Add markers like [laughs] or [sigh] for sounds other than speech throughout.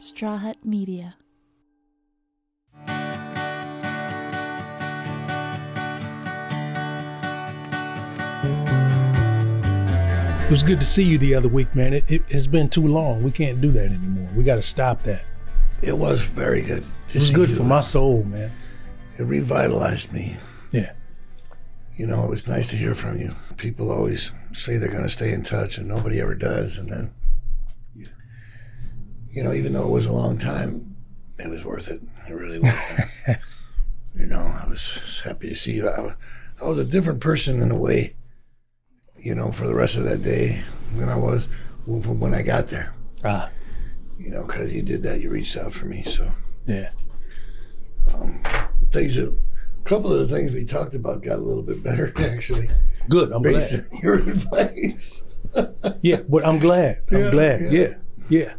Straw Hut Media. It was good to see you the other week, man. It, it has been too long. We can't do that anymore. We got to stop that. It was very good. to It was see good you. for my soul, man. It revitalized me. Yeah. You know, it was nice to hear from you. People always say they're going to stay in touch, and nobody ever does. And then, you know, even though it was a long time, it was worth it. It really was. [laughs] you know, I was happy to see you. I, I was a different person in a way, you know, for the rest of that day than I was when when I got there. Ah, You know, because you did that, you reached out for me. So yeah. things that. A couple of the things we talked about got a little bit better, [laughs] actually, Good. I'm based glad. on your [laughs] advice. Yeah, but I'm glad. I'm Yeah, glad. yeah. Yeah. yeah,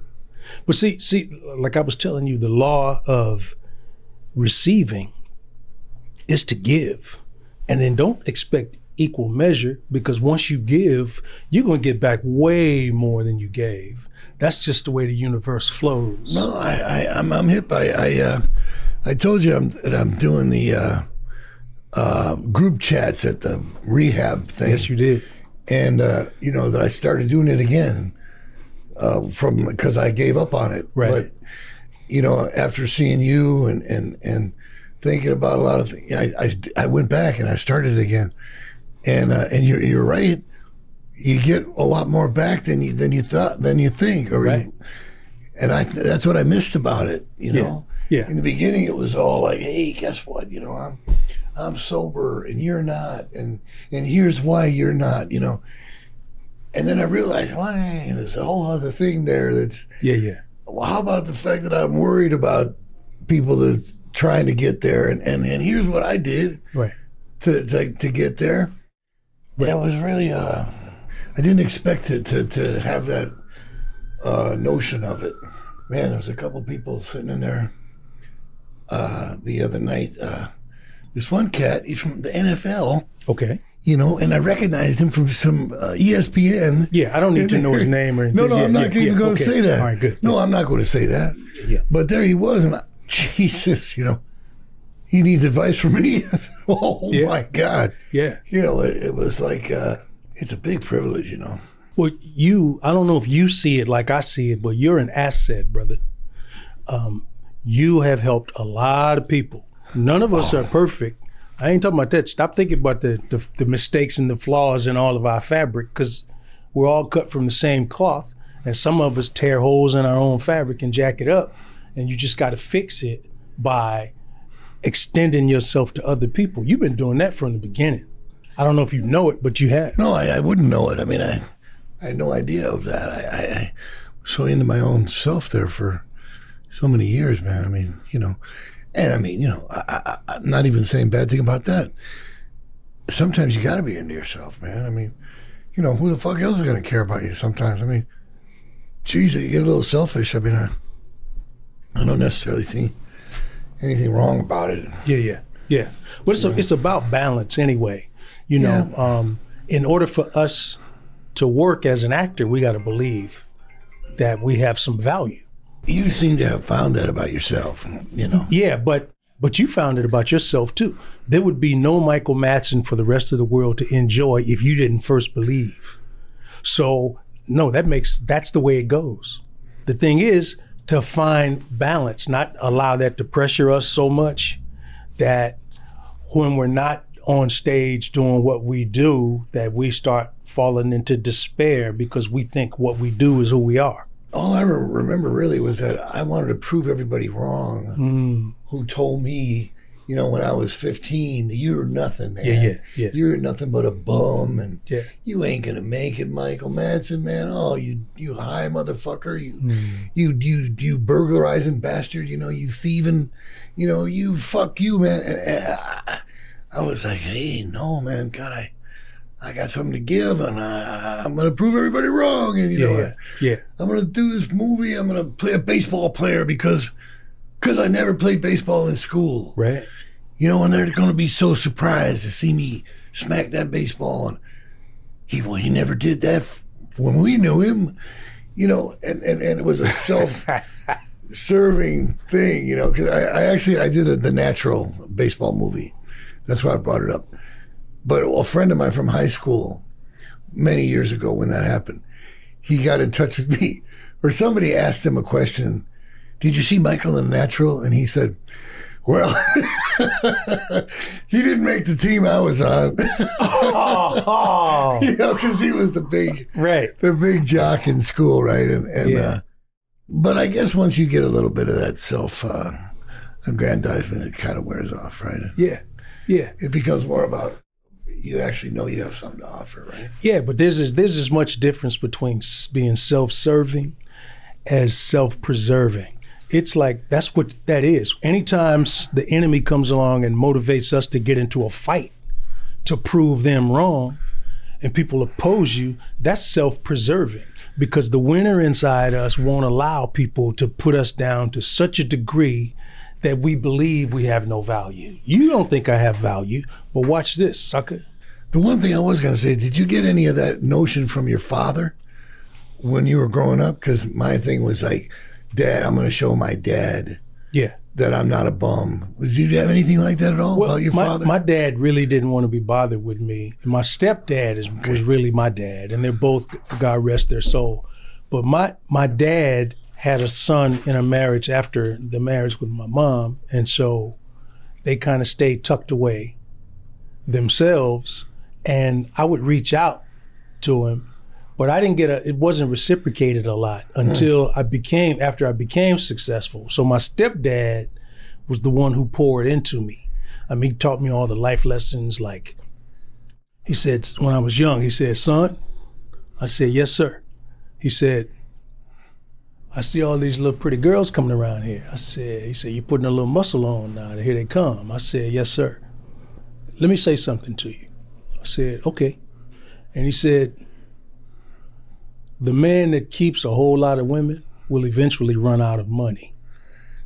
But see, see, like I was telling you, the law of receiving is to give, and then don't expect equal measure because once you give, you're going to get back way more than you gave. That's just the way the universe flows. No, I, I I'm, I'm hip. I, I, uh, I told you I'm, that I'm doing the uh, uh, group chats at the rehab thing. Yes, you did. and uh, you know that I started doing it again uh, from because I gave up on it. Right. But you know, after seeing you and and and thinking about a lot of things, I, I I went back and I started again. And uh, and you're you're right. You get a lot more back than you than you thought than you think. Or Right. and I that's what I missed about it. You know. Yeah. In the beginning, it was all like, "Hey, guess what? You know, I'm I'm sober and you're not, and and here's why you're not." You know. And then I realized, well, hey, there's a whole other thing there. That's Yeah, yeah. well, how about the fact that I'm worried about people that's trying to get there, and and, and here's what I did Right. to to, to get there. That was really uh, I didn't expect to to, to have that uh, notion of it. Man, there was a couple people sitting in there uh, the other night. Uh, this one cat, he's from the NFL, Okay. You know, and I recognized him from some uh, ESPN. Yeah, I don't need to know his [laughs] name or anything. No, no, yeah, I'm not yeah, even yeah, going to okay. say that. All right, good. No, I'm not going to say that. Yeah. But there he was, and I, [laughs] Jesus, you know, he needs advice from me. [laughs] oh Yeah. my God, Yeah. you know, it, it was like uh, it's a big privilege, you know. Well, you, I don't know if you see it like I see it, but you're an asset, brother. Um, you have helped a lot of people. None of us are perfect. I ain't talking about that. Stop thinking about the, the, the mistakes and the flaws in all of our fabric because we're all cut from the same cloth. And some of us tear holes in our own fabric and jack it up. And you just got to fix it by extending yourself to other people. You've been doing that from the beginning. I don't know if you know it, but you have. No, I, I wouldn't know it. I mean, I, I had no idea of that. I, I, I was so into my own self there for so many years, man. I mean, you know, and I mean, you know, I, I, I'm not even saying bad thing about that. Sometimes you got to be into yourself, man. I mean, you know, who the fuck else is going to care about you sometimes? I mean, geez, you get a little selfish. I mean, I, I don't necessarily think anything wrong about it. Yeah, yeah, yeah. But it's, a, it's about balance anyway. You know, um, in order for us to work as an actor, we got to believe that we have some value. You seem to have found that about yourself, you know. Yeah, but but you found it about yourself too. There would be no Michael Madsen for the rest of the world to enjoy if you didn't first believe. So no, that makes that's the way it goes. The thing is to find balance, not allow that to pressure us so much that when we're not on stage doing what we do, that we start falling into despair because we think what we do is who we are. All I re- remember really was that I wanted to prove everybody wrong Mm. who told me, you know, when I was 15, you're nothing, man. Yeah, yeah, yeah. You're nothing but a bum, and Yeah. you ain't gonna make it, Michael Madsen, man. Oh, you, you high motherfucker, you, Mm. you, you, you burglarizing bastard. You know, you thieving. You know, you fuck you, man. And, and I, I was like, hey, no, man, God, I. I got something to give, and I, I'm going to prove everybody wrong. And you Yeah, know, yeah, yeah. I'm gonna do this movie. I'm gonna play a baseball player because because I never played baseball in school. Right? You know, and they're gonna be so surprised to see me smack that baseball. And he well, he never did that f- when we knew him. You know, and and, and it was a self [laughs] serving thing, you know, because I, I actually I did a, the natural baseball movie. That's why I brought it up. But a friend of mine from high school, many years ago when that happened, he got in touch with [laughs] me, or somebody asked him a question. Did you see Michael in the Natural? And he said, "Well, [laughs] he didn't make the team I was on." [laughs] Oh, you know, because he was the big right. the big jock in school, right? And and Yeah. uh, but I guess once you get a little bit of that self uh, aggrandizement, it kind of wears off, right? Yeah, yeah, It becomes more about you actually know you have something to offer, right? yeah. But there's as, there's as much difference between being self-serving as self-preserving. It's like that's what that is. Anytime the enemy comes along and motivates us to get into a fight to prove them wrong, and people oppose you, that's self-preserving because the winner inside us won't allow people to put us down to such a degree that we believe we have no value. You don't think I have value, but watch this, sucker. The one thing I was going to say, did you get any of that notion from your father when you were growing up? Because my thing was like, Dad, I'm going to show my dad Yeah. that I'm not a bum. Did you have anything like that at all about your my, father? my dad really didn't want to be bothered with me. My stepdad is, was really my dad, and they're both God rest their soul. But my my dad had a son in a marriage after the marriage with my mom, and so they kind of stayed tucked away themselves. And I would reach out to him, but I didn't get a. It wasn't reciprocated a lot hmm. until I became after I became successful. So my stepdad was the one who poured into me. I mean, he taught me all the life lessons. Like he said when I was young, he said, "Son," I said, "Yes, sir." He said, "I see all these little pretty girls coming around here." I said, "He said you're putting a little muscle on now. Here they come." I said, "Yes, sir." Let me say something to you. I said, "Okay," and he said, "The man that keeps a whole lot of women will eventually run out of money."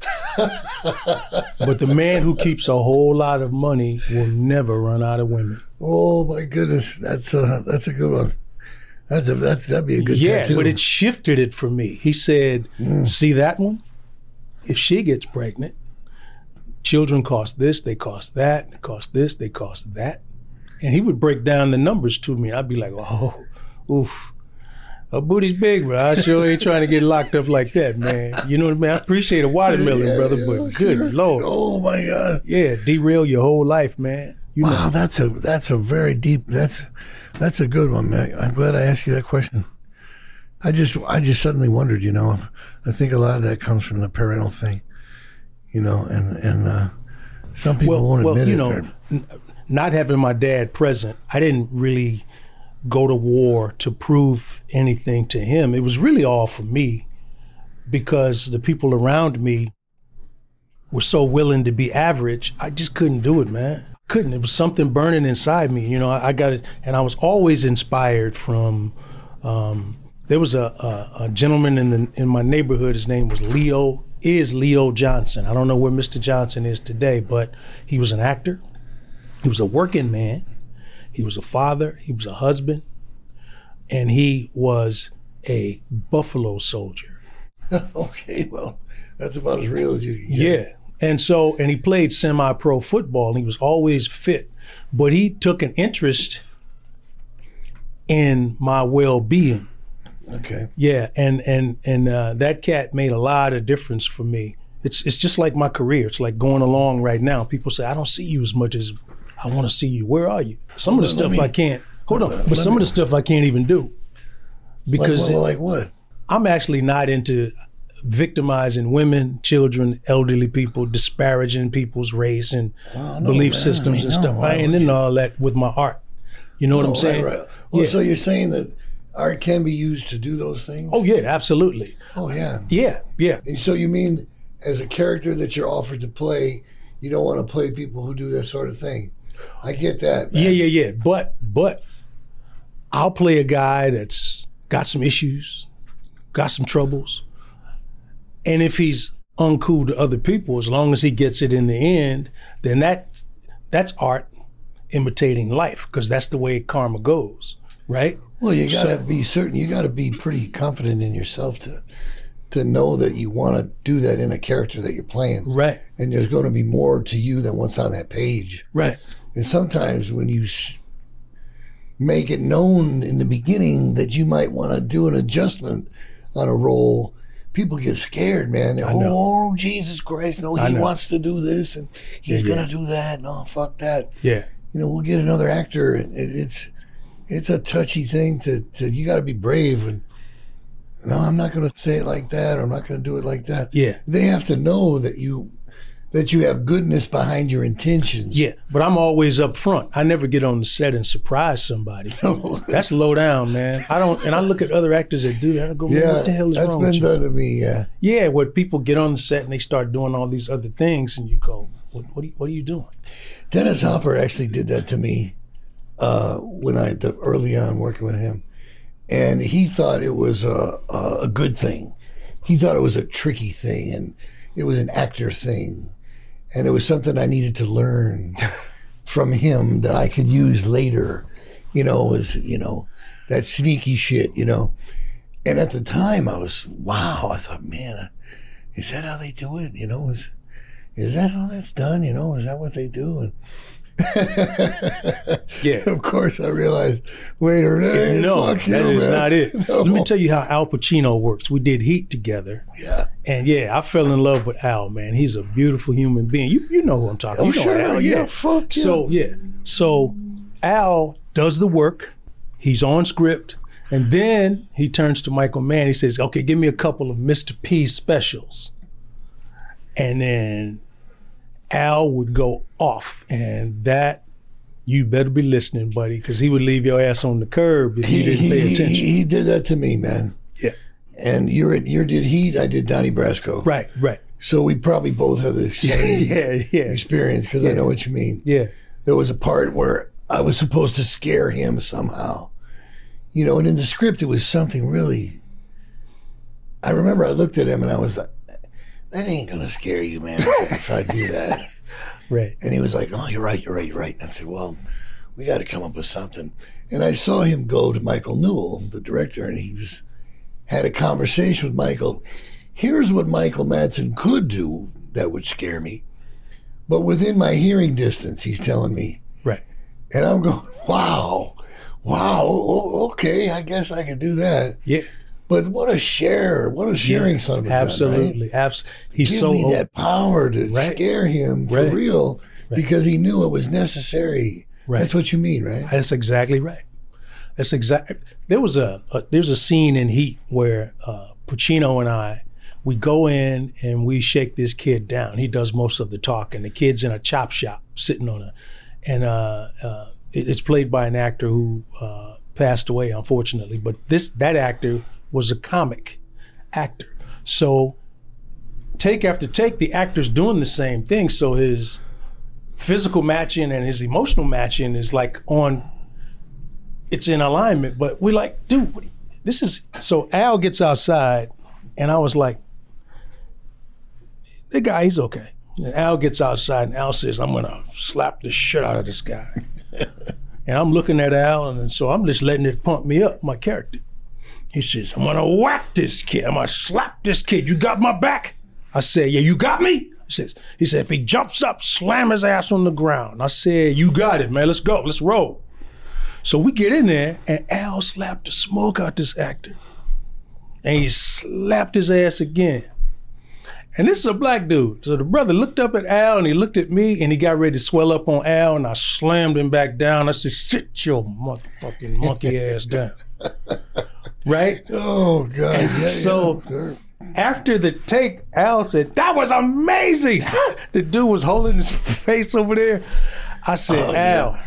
[laughs] but the man who keeps a whole lot of money will never run out of women. oh my goodness, that's a that's a good one. That's a that's that'd be a good yeah, tattoo. but it shifted it for me. He said, hmm. "See that one? If she gets pregnant, children cost this, they cost that, they cost this, they cost that." And he would break down the numbers to me. I'd be like, "Oh, oof." Her booty's big, bro. I sure ain't trying to get locked up like that, man. You know what I mean? I appreciate a watermelon, Yeah, brother, yeah, but good sure. lord, Oh my god. yeah, derail your whole life, man. You know, Wow, that's a that's a very deep that's that's a good one, man. I'm glad I asked you that question. I just I just suddenly wondered, you know, I think a lot of that comes from the parental thing, you know, and and uh, some people well, won't well, admit you it. know, not having my dad present, I didn't really go to war to prove anything to him. It was really all for me because the people around me were so willing to be average. I just couldn't do it, man. Couldn't. It was something burning inside me. You know, I, I got it, and I was always inspired from. Um, there was a, a, a gentleman in the in my neighborhood. His name was Leo. Is Leo Johnson? I don't know where Mr. Johnson is today, but he was an actor. He was a working man. He was a father. He was a husband, and he was a Buffalo soldier. [laughs] okay, well, that's about as real as you can get. Yeah. And so, and he played semi pro football and he was always fit, but he took an interest in my well being. Okay. Yeah. And, and, and uh, that cat made a lot of difference for me. It's, it's just like my career. It's like going along right now. People say, I don't see you as much as I want to see you. Where are you? Some of the Let stuff me- I can't, hold on, but some me- of the stuff I can't even do Like, because well, like what? I'm actually not into victimizing women, children, elderly people, disparaging people's race and Well, no, belief man, systems I mean, and stuff. no, I ain't all that with my art. You know what Oh, I'm saying? Right, right. Well, Yeah. so you're saying that art can be used to do those things? Oh yeah, absolutely. Oh, yeah. Yeah, yeah. And so you mean as a character that you're offered to play, you don't want to play people who do that sort of thing. I get that. man. Yeah, yeah, yeah. But but I'll play a guy that's got some issues, got some troubles. And if he's uncool to other people, as long as he gets it in the end, then that that's art imitating life, because that's the way karma goes, right? Well, you got to So- be certain. You got to be pretty confident in yourself to to know that you want to do that in a character that you're playing, Right. and there's going to be more to you than what's on that page. Right. And sometimes when you make it known in the beginning that you might want to do an adjustment on a role, people get scared, man. They're, know. oh, Jesus Christ, no, he wants to do this and he's Yeah, going to do that. No, oh, fuck that. Yeah. You know, we'll get another actor. It, it's it's a touchy thing to, to you got to be brave. And no, I'm not going to say it like that. Or I'm not going to do it like that. Yeah. They have to know that you that you have goodness behind your intentions. Yeah. But I'm always up front. I never get on the set and surprise somebody. [laughs] That's low down, man. I don't, and I look at other actors that do that. I go, Yeah, what the hell is that's wrong been with you? done to me. Yeah, Yeah, where people get on the set and they start doing all these other things, and you go, "What? What are you, what are you doing?" Dennis Hopper actually did that to me uh, when I the, early on working with him, and he thought it was a a good thing. He thought it was a tricky thing, and it was an actor thing, and it was something I needed to learn from him that I could use later. You know, was you know that sneaky shit. You know, and at the time I was wow. I thought, man, is that how they do it? You know, is is that how that's done? You know, is that what they do? And [laughs] Yeah. of course, I realized, wait a minute, [laughs] No, fuck that you, is man. not it. [laughs] No. Let me tell you how Al Pacino works. We did Heat together, Yeah. and yeah, I fell in love with Al. Man, he's a beautiful human being. You you know who I'm talking. Oh, you know sure. Al, yeah. Fuck yeah. So yeah, so Al does the work. He's on script, and then he turns to Michael Mann. He says, "Okay, give me a couple of Mr. P specials," and then Al would go off, and that. You better be listening, buddy, because he would leave your ass on the curb if you didn't pay [laughs] attention. he did that to me, man. Yeah. And you're at you did Heat, I did Donnie Brasco. Right, right. So we probably both have the [laughs] same Yeah, yeah, experience because I know what you mean. yeah. There was a part where I was supposed to scare him somehow, you know, and in the script it was something really. I remember I looked at him and I was like, "That ain't gonna scare you, man." if I do that. [laughs] Right. And he was like, "Oh, you're right, you're right, you're right." And I said, "Well, we got to come up with something." And I saw him go to Michael Newell, the director, and he was had a conversation with Michael. Here's what Michael Madsen could do that would scare me, but within my hearing distance, he's telling me, Right. and I'm going, "Wow, wow, okay, I guess I could do that." Yeah. But what a share! What a sharing son of a gun, right? Absolutely. Abs- he's give so me that power to Right. scare him for Right. real because he knew it was necessary. Right. That's what you mean, right? That's exactly right. That's exact. There was a, a there's a scene in Heat where uh, Pacino and I we go in and we shake this kid down. He does most of the talking. The kid's in a chop shop sitting on a, and uh, uh, it- it's played by an actor who uh, passed away unfortunately. But this that actor was a comic actor. So take after take, the actor's doing the same thing. So his physical matching and his emotional matching is like on it's in alignment but we're like dude what this is so al gets outside and i was like the guy he's okay and al gets outside and al says i'm gonna slap the shit out of this guy [laughs] and i'm looking at al and so i'm just letting it pump me up my character he says i'm gonna whack this kid i'm gonna slap this kid you got my back I said, Yeah, you got me? He says, he said, if he jumps up, slam his ass on the ground. I said, You got it, man. Let's go. Let's roll. So we get in there, and Al slapped the smoke out this actor. And he slapped his ass again. And this is a black dude. So the brother looked up at Al and he looked at me and he got ready to swell up on Al and I slammed him back down. I said, Sit your motherfucking monkey ass down. Right? Oh God! Yeah, So- yeah, sure. After the take, Al said, That was amazing. [laughs] the dude was holding his face over there. I said, Oh, Al,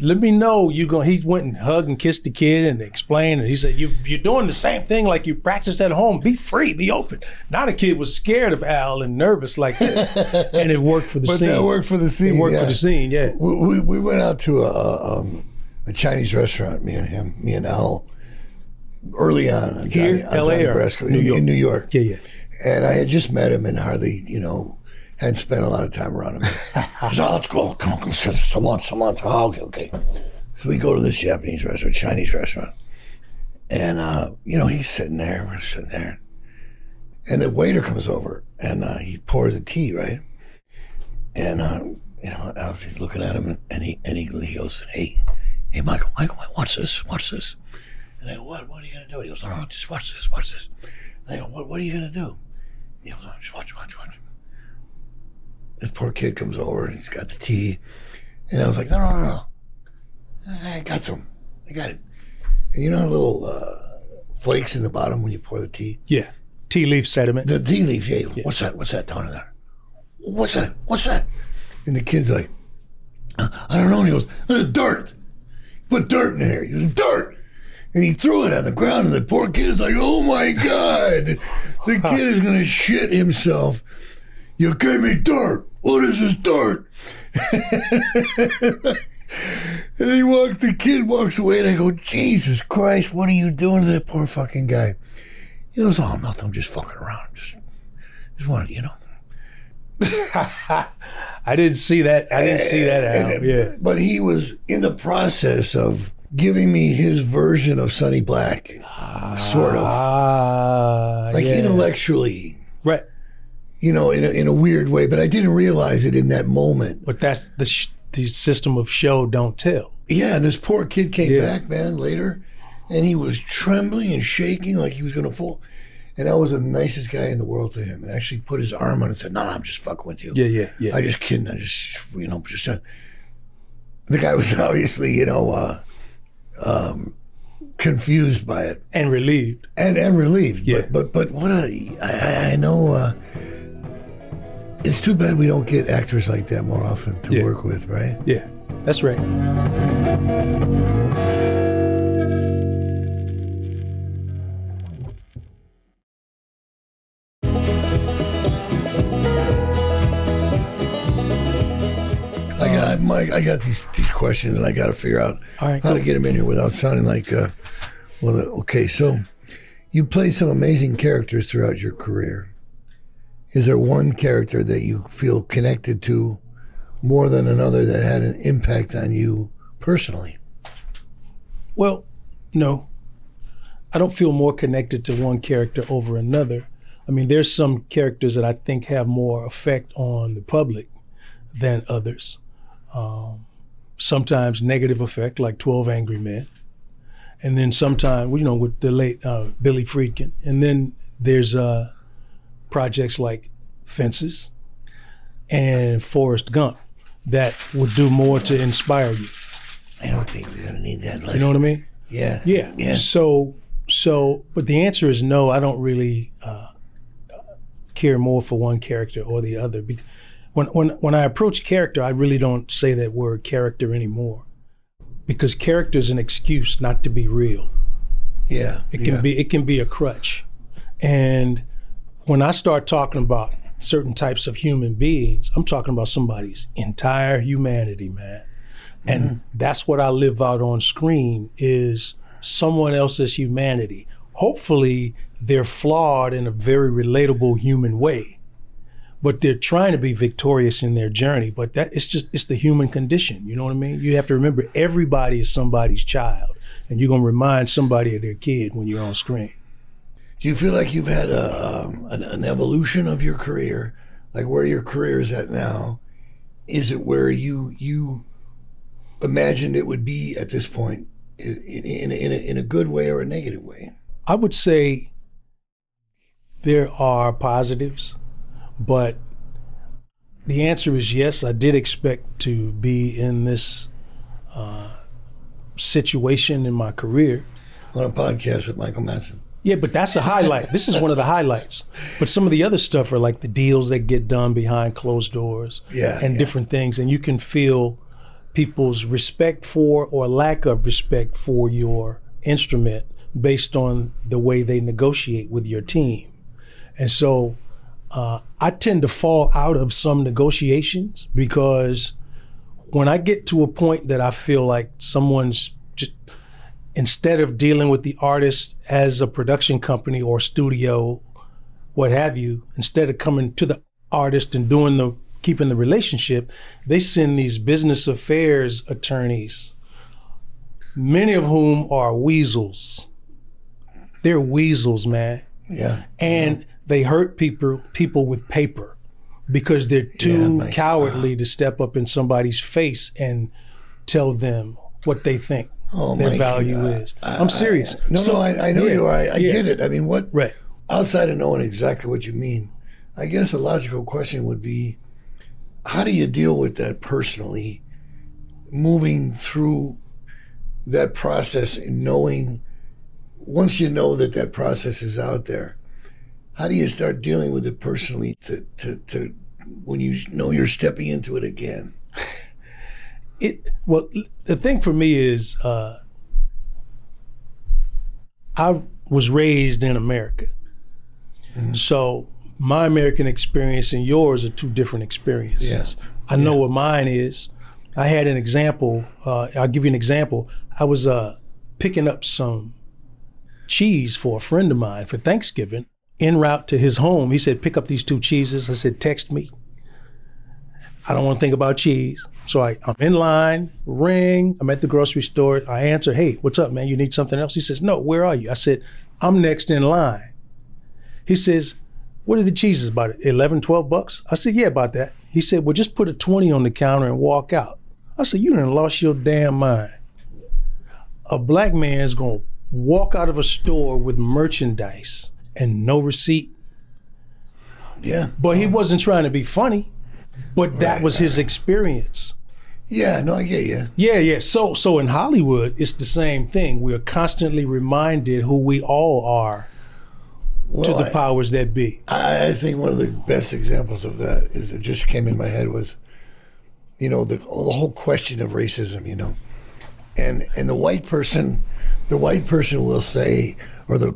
let me know you going he went and hugged and kissed the kid and explained and he said, you, You're doing the same thing like you practice at home. Be free, be open. Now the kid was scared of Al and nervous like this. [laughs] and it worked for the but scene. that worked for the scene. it worked yeah. for the scene, yeah. We, we, we went out to a, um, a Chinese restaurant. Me and him, me and Al, early on. on Here, on LA or Brasco, New in, New York. Yeah, yeah. And I had just met him and hardly, you know, hadn't spent a lot of time around him. [laughs] He said, oh, let's go. Come on, come on. Someone, someone. Oh, okay, okay. So we go to this Japanese restaurant, Chinese restaurant. And, uh, you know, he's sitting there. We're sitting there. And the waiter comes over and uh, he pours the tea, right? And uh, you know, I was looking at him and he and he, he goes, "Hey, hey, Michael, Michael, watch this, watch this." And I go, "What? What are you gonna do?" He goes, "No, no, just watch this, watch this." And I go, "What? What are you gonna do?" He goes, oh, "Just watch, watch, watch." This poor kid comes over and he's got the tea, and I was like, "No, no, no, no. I got some. I got it." And you know, how little uh, flakes in the bottom when you pour the tea. Yeah. Tea leaf sediment. The tea leaf, yeah. What's that? What's that down in there? What's that? What's that? And the kid's like, I don't know. And he goes, There's dirt. Put dirt in here. He goes, Dirt. And he threw it on the ground, and the poor kid is like, Oh my God. The [laughs] kid is going to shit himself. You gave me dirt. What is this dirt? [laughs] and he walks, the kid walks away, and I go, Jesus Christ, what are you doing to that poor fucking guy? He goes, Oh, nothing. I'm just fucking around. Just, just wanted, you know. [laughs] I didn't see that. I didn't see that out. Yeah. But he was in the process of giving me his version of Sonny Black, sort of. Ah, like yeah. intellectually, right. you know, in a, in a weird way. But I didn't realize it in that moment. But that's the sh- the system of show don't tell. Yeah, this poor kid came Yeah. back, man, later, and he was trembling and shaking like he was going to fall. And I was the nicest guy in the world to him, and actually put his arm on and said, "No, no, I'm just fucking with you. Yeah, yeah, yeah. I just kidding. I just, you know, just." Uh, the guy was [laughs] obviously, you know, uh, um, confused by it and relieved. and and relieved. Yeah. But but but what a I, I- know. Uh, it's too bad we don't get actors like that more often to Yeah. work with, right? Yeah, that's right. I got these these questions, and I got to figure out right, how to get them in here without sounding like. Uh, well, uh, okay, so you played some amazing characters throughout your career. Is there one character that you feel connected to more than another that had an impact on you personally? Well, no. I don't feel more connected to one character over another. I mean, there's some characters that I think have more effect on the public than others. Um, sometimes negative effect, like 12 Angry Men. And then sometimes, you know, with the late uh, Billy Friedkin. And then there's uh, projects like Fences and Forrest Gump that would do more to inspire you. I don't think we're gonna need that. You know what I mean? Yeah. Yeah. Yeah. So, so, but the answer is no. I don't really uh, care more for one character or the other. Be- When when when I approach character, I really don't say that word character anymore, because character is an excuse not to be real. Yeah. It can yeah. be it can be a crutch, and when I start talking about certain types of human beings, I'm talking about somebody's entire humanity, man. And mm-hmm. that's what I live out on screen is someone else's humanity. Hopefully they're flawed in a very relatable human way. But they're trying to be victorious in their journey. But that it's just it's the human condition. You know what I mean? You have to remember everybody is somebody's child. And you're gonna remind somebody of their kid when you're on screen. Do you feel like you've had a, um, an, an evolution of your career, like where your career is at now? Is it where you you imagined it would be at this point, in in, in, a, in a good way or a negative way? I would say there are positives, but the answer is yes. I did expect to be in this uh, situation in my career. On a podcast with Michael Madsen. Yeah, but that's a highlight. this is one of the highlights. But some of the other stuff are like the deals that get done behind closed doors Yeah, and yeah. different things. And you can feel people's respect for or lack of respect for your instrument based on the way they negotiate with your team. And so uh, I tend to fall out of some negotiations because when I get to a point that I feel like someone's just instead of dealing with the artist as a production company or studio, what have you, instead of coming to the artist and doing the keeping the relationship, they send these business affairs attorneys, many of whom are weasels. They're weasels, man. Yeah. And they hurt people people with paper because they're too my- cowardly to step up in somebody's face and tell them what they think Oh, their value God. is. I'm serious. No, So- no, I, I know yeah, you are. I, I yeah. get it. I mean, what Right. outside of knowing exactly what you mean, I guess a logical question would be, how do you deal with that personally, moving through that process and knowing, once you know that that process is out there, how do you start dealing with it personally to, to, to when you know you're stepping into it again? [laughs] it well the thing for me is uh i was raised in america. So my american experience and yours are two different experiences. Yeah. i know what mine is. I had an example uh, i'll give you an example. I was uh, picking up some cheese for a friend of mine for thanksgiving en route to his home he said pick up these two cheeses i said text me I don't want to think about cheese. So I, I'm in line, ring, I'm at the grocery store. I answer, hey, what's up, man? You need something else? He says, no, where are you? I said, I'm next in line. He says, what are the cheeses about it? 11, 12 bucks? I said, yeah, about that. He said, well, just put a 20 on the counter and walk out. I said, you done lost your damn mind. A black man is going to walk out of a store with merchandise and no receipt. Yeah. But he wasn't trying to be funny, but that Right, was his experience. Yeah, no, I get you. Yeah, yeah. So so in Hollywood, it's the same thing. We are constantly reminded who we all are Well, to the I- powers that be. I I think one of the best examples of that is it just came in my head was, you know, the the whole question of racism. You know, and and the white person, the white person will say, or the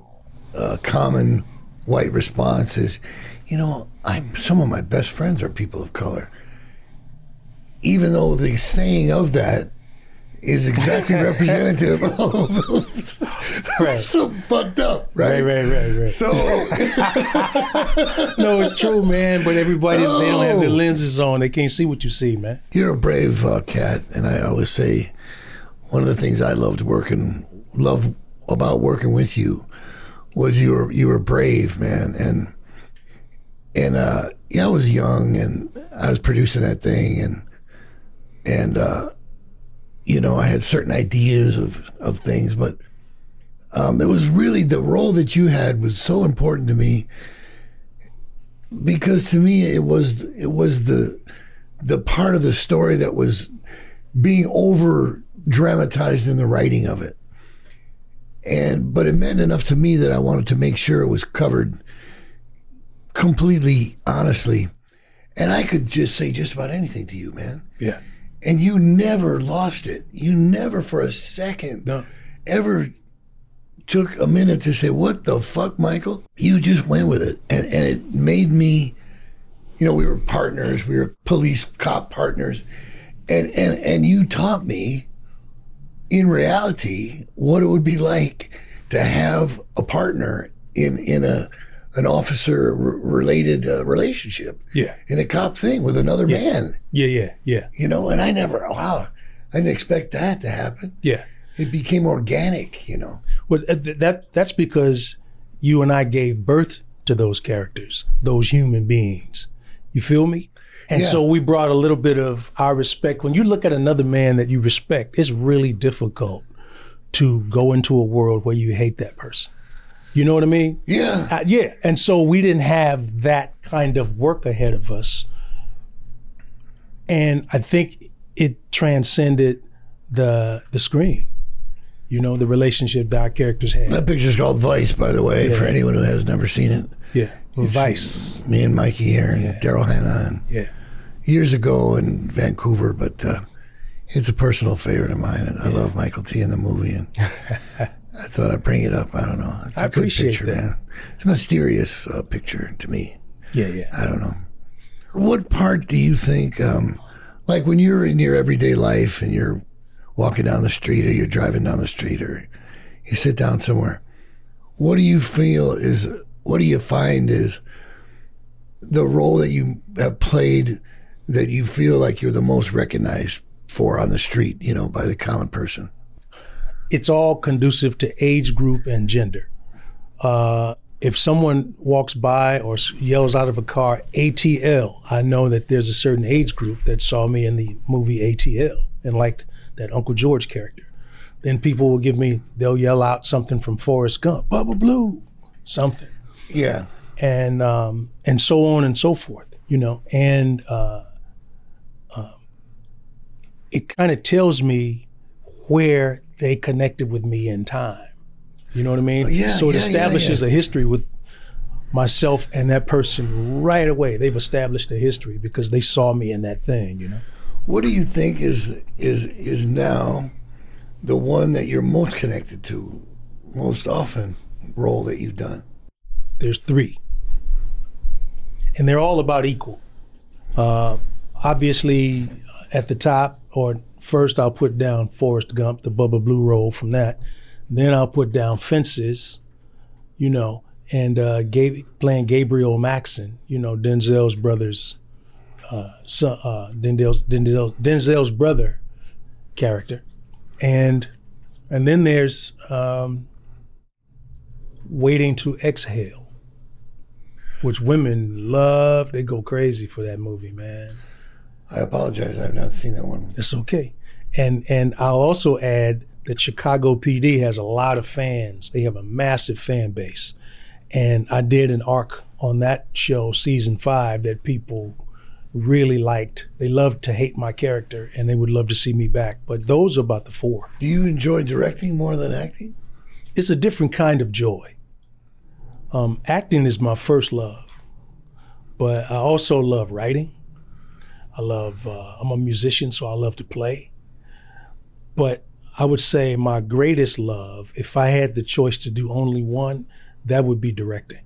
uh, common white response is, you know, I'm some of my best friends are people of color. Even though the saying of that is exactly [laughs] representative of [laughs] [laughs] Right. something fucked up, right? Right, right, right, right. So No, it's true, man. But everybody they don't have their Oh. lenses on. They can't see what you see, man. You're a brave uh, cat, and I always say one of the things I loved working, loved about working with you, was you were you were brave, man, and and uh, yeah, I was young and I was producing that thing, and and uh, you know I had certain ideas of of things, but um, it was really the role that you had was so important to me because to me it was it was the the part of the story that was being over dramatized in the writing of it. And but it meant enough to me that I wanted to make sure it was covered completely honestly. And I could just say just about anything to you, man. Yeah. And you never lost it. You never for a second No. ever took a minute to say, What the fuck, Michael? You just went with it. And and it made me you know, we were partners, we were police cop partners. And and and you taught me in reality what it would be like to have a partner in in a an officer r- related uh, relationship Yeah. in a cop thing with another man, Yeah, yeah, yeah, you know, and I never wow, I didn't expect that to happen. yeah. It became organic, you know. Well, uh, that that's because you and I gave birth to those characters, those human beings. You feel me? And Yeah. so we brought a little bit of our respect. When you look at another man that you respect, it's really difficult to go into a world where you hate that person. You know what I mean? Yeah. Uh, yeah. And so we didn't have that kind of work ahead of us. And I think it transcended the the screen. You know, the relationship that our characters had. That picture's called Vice, by the way, for anyone who has never seen it. Yeah. Vice. Me and Mikey here and Daryl Hannah and Yeah. Years ago in Vancouver, but uh, it's a personal favorite of mine, and I love Mykelti in the movie, and [laughs] I thought I'd bring it up. I don't know. It's a I good appreciate picture, that. man. It's a mysterious uh, picture to me. Yeah, yeah. I don't know. What part do you think, um, like when you're in your everyday life and you're walking down the street or you're driving down the street or you sit down somewhere, what do you feel is, what do you find is the role that you have played that you feel like you're the most recognized for on the street, you know, by the common person? It's all conducive to age group and gender. Uh, if someone walks by or yells out of a car ATL, I know that there's a certain age group that saw me in the movie ATL and liked that Uncle George character. Then people will give me, they'll yell out something from Forrest Gump, Bubba Blue, something, Yeah. and um, and so on and so forth. You know, and uh, it kind of tells me where they connected with me in time. You know what I mean? Yeah, so it yeah, establishes yeah. a history with myself and that person right away. They've established a history because they saw me in that thing. You know. What do you think is is is now the one that you're most connected to, most often role that you've done? There's three, and they're all about equal. Uh, obviously, at the top or first, I'll put down Forrest Gump, the Bubba Blue role from that. Then I'll put down Fences, you know, and uh, playing Gabriel Maxson, you know, Denzel's brother's, uh, son, uh, Denzel's, Denzel, Denzel's brother character, and and then there's um, Waiting to Exhale, which women love. They go crazy for that movie, man. I apologize, I've not seen that one. It's okay. And and I'll also add that Chicago PD has a lot of fans. They have a massive fan base. And I did an arc on that show, season five, that people really liked. They loved to hate my character and they would love to see me back. But those are about the four. Do you enjoy directing more than acting? It's a different kind of joy. Um, acting is my first love, but I also love writing. I love, uh, I'm a musician, so I love to play. But I would say my greatest love, if I had the choice to do only one, that would be directing.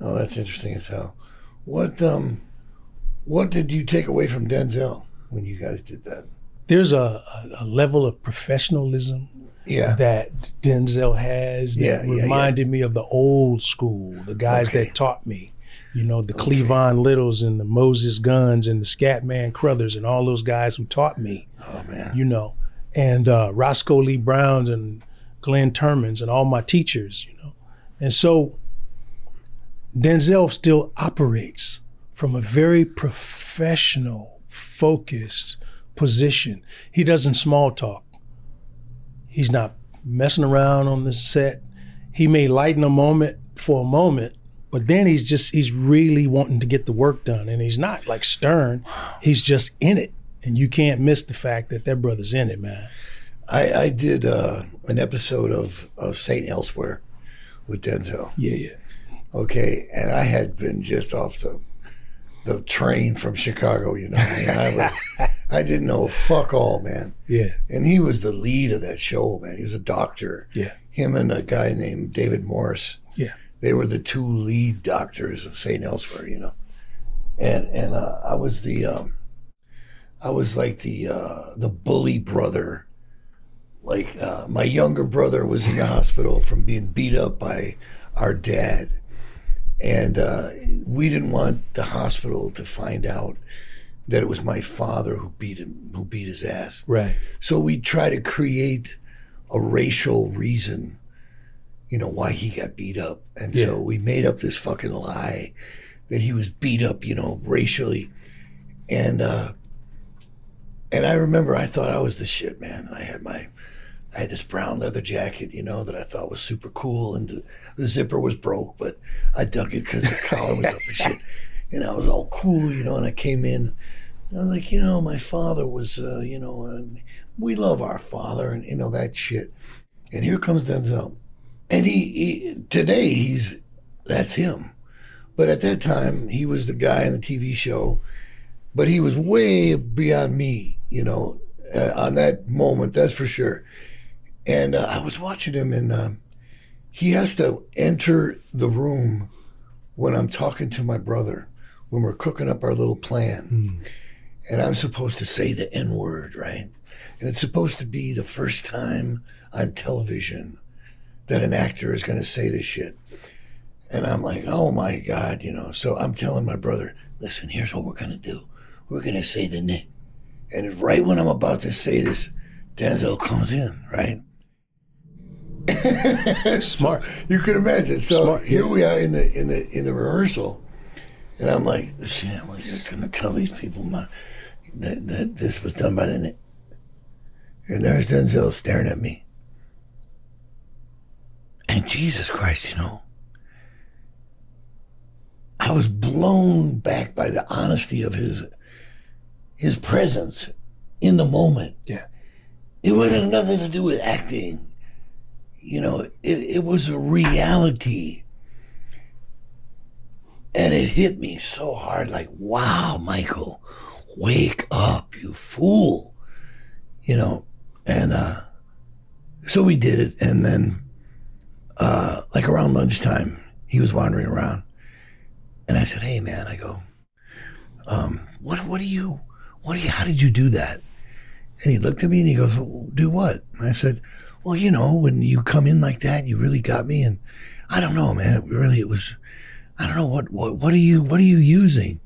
Oh, that's interesting as hell. What um, what did you take away from Denzel when you guys did that? There's a, a, level of professionalism Yeah, that Denzel has that Yeah, yeah, yeah. reminded me of the old school, the guys Okay. that taught me. You know, the Cleavon Littles and the Moses Guns and the Scatman Crothers and all those guys who taught me, oh man, you know, and uh, Roscoe Lee Brownes and Glynn Turmans and all my teachers, you know. And so Denzel still operates from a very professional, focused position. He doesn't small talk. He's not messing around on the set. He may lighten a moment for a moment, but then he's just he's really wanting to get the work done, and he's not like stern. He's just in it, and you can't miss the fact that that brother's in it, man. I I did uh, an episode of of Saint Elsewhere with Denzel. Yeah, yeah, Okay, and I had been just off the the train from Chicago. You know, I, I was [laughs] I didn't know fuck all, man. yeah, And he was the lead of that show, man. He was a doctor. yeah, Him and a guy named David Morse. yeah. They were the two lead doctors of St. Elsewhere, you know. And and uh, I was the um, I was like the uh, the bully brother. Like uh, my younger brother was in the hospital from being beat up by our dad, and uh, we didn't want the hospital to find out that it was my father who beat him, who beat his ass. Right. So we try to create a racial reason, you know, why he got beat up. And Yeah. so we made up this fucking lie that he was beat up, you know, racially. And uh and I remember I thought I was the shit, man. I had my I had this brown leather jacket, you know, that I thought was super cool and the, the zipper was broke, but I dug it because the collar was up and shit. [laughs] And I was all cool, you know, and I came in I was like, you know, my father was, uh, you know, uh, we love our father, and you know that shit. And here comes Denzel, and he, he today he's that's him, but at that time he was the guy in the TV show, but he was way beyond me, you know, uh, on that moment, that's for sure. And uh, I was watching him, and uh, he has to enter the room when I'm talking to my brother when we're cooking up our little plan and I'm supposed to say the N word, right? And it's supposed to be the first time on television that an actor is going to say this shit. And I'm like, oh my God, you know. So I'm telling my brother, listen, here's what we're going to do. We're going to say the N. And right when I'm about to say this, Denzel comes in, right? [laughs] Smart. You could imagine. So Smart, here we are in the in the in the rehearsal, and I'm like, see, I'm like, just gonna tell these people my, that that this was done by the. na-" And there's Denzel staring at me. And Jesus Christ, you know, I was blown back by the honesty of his his presence in the moment. Yeah. It wasn't nothing to do with acting. You know, it, it was a reality. And it hit me so hard like, wow, Michael, wake up, you fool. You know, and uh, so we did it. And then, uh, like around lunchtime, he was wandering around. And I said, hey, man, I go, um, what, what do you, what you, how did you do that? And he looked at me and he goes, well, Do what? And I said, Well, you know, when you come in like that, you really got me. And I don't know, man. It really, it was, I don't know what, what, what are you, what are you using?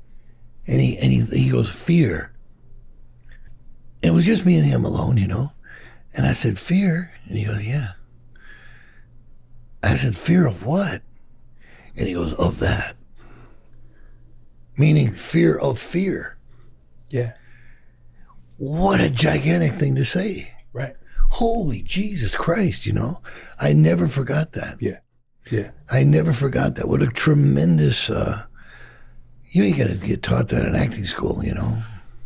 And he, and he, he goes, Fear. And it was just me and him alone, you know. And I said, Fear? And he goes, Yeah. I said, Fear of what? And he goes, Of that. Meaning fear of fear. Yeah. What a gigantic thing to say. Right. Holy Jesus Christ, you know? I never forgot that. Yeah. Yeah. I never forgot that. What a tremendous, uh, you ain't got to get taught that in acting school, you know?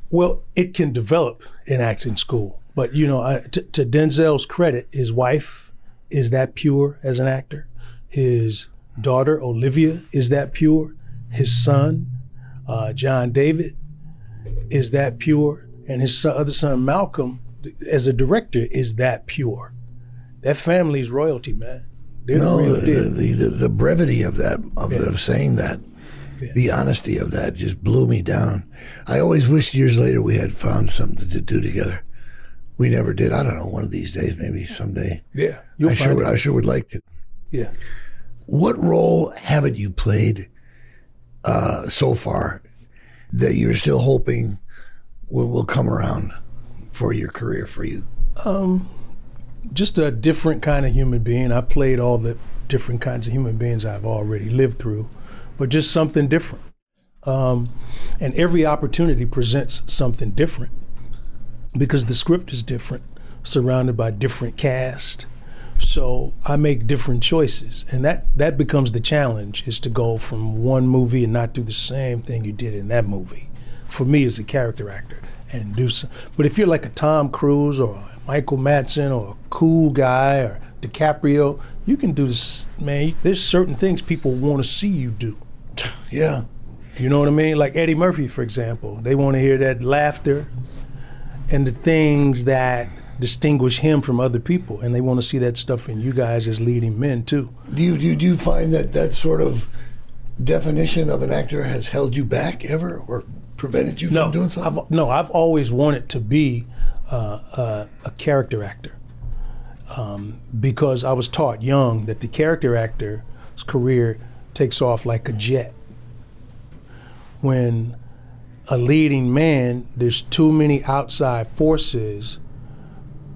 Well, it can develop in acting school, but you know, I, t- to Denzel's credit, his wife is that pure as an actor. His daughter Olivia is that pure. His son, uh, John David, is that pure, and his son, other son Malcolm, as a director, is that pure. That family's royalty, man. They're No, the the, the, brevity of that, of, of saying that, the honesty of that just blew me down. I always wished years later we had found something to do together. We never did. I don't know, one of these days, maybe someday. Yeah, I sure, it. I sure would like to. Yeah. What role haven't you played uh, so far that you're still hoping will, will come around for your career for you? Um, just a different kind of human being. I played all the different kinds of human beings I've already lived through, but just something different. Um, and every opportunity presents something different because the script is different, surrounded by different cast. So I make different choices, and that that becomes the challenge: is to go from one movie and not do the same thing you did in that movie. For me, as a character actor, and do some. But if you're like a Tom Cruise or Michael Madsen or a cool guy or DiCaprio, you can do this. Man, there's certain things people want to see you do. Yeah. You know what I mean? Like Eddie Murphy, for example. They want to hear that laughter and the things that distinguish him from other people, and they want to see that stuff in you guys as leading men too. Do you, do you, do you find that that sort of definition of an actor has held you back ever or prevented you No, from doing something? I've, no, I've always wanted to be uh, uh, a character actor um, because I was taught young that the character actor's career takes off like a jet. When a leading man, there's too many outside forces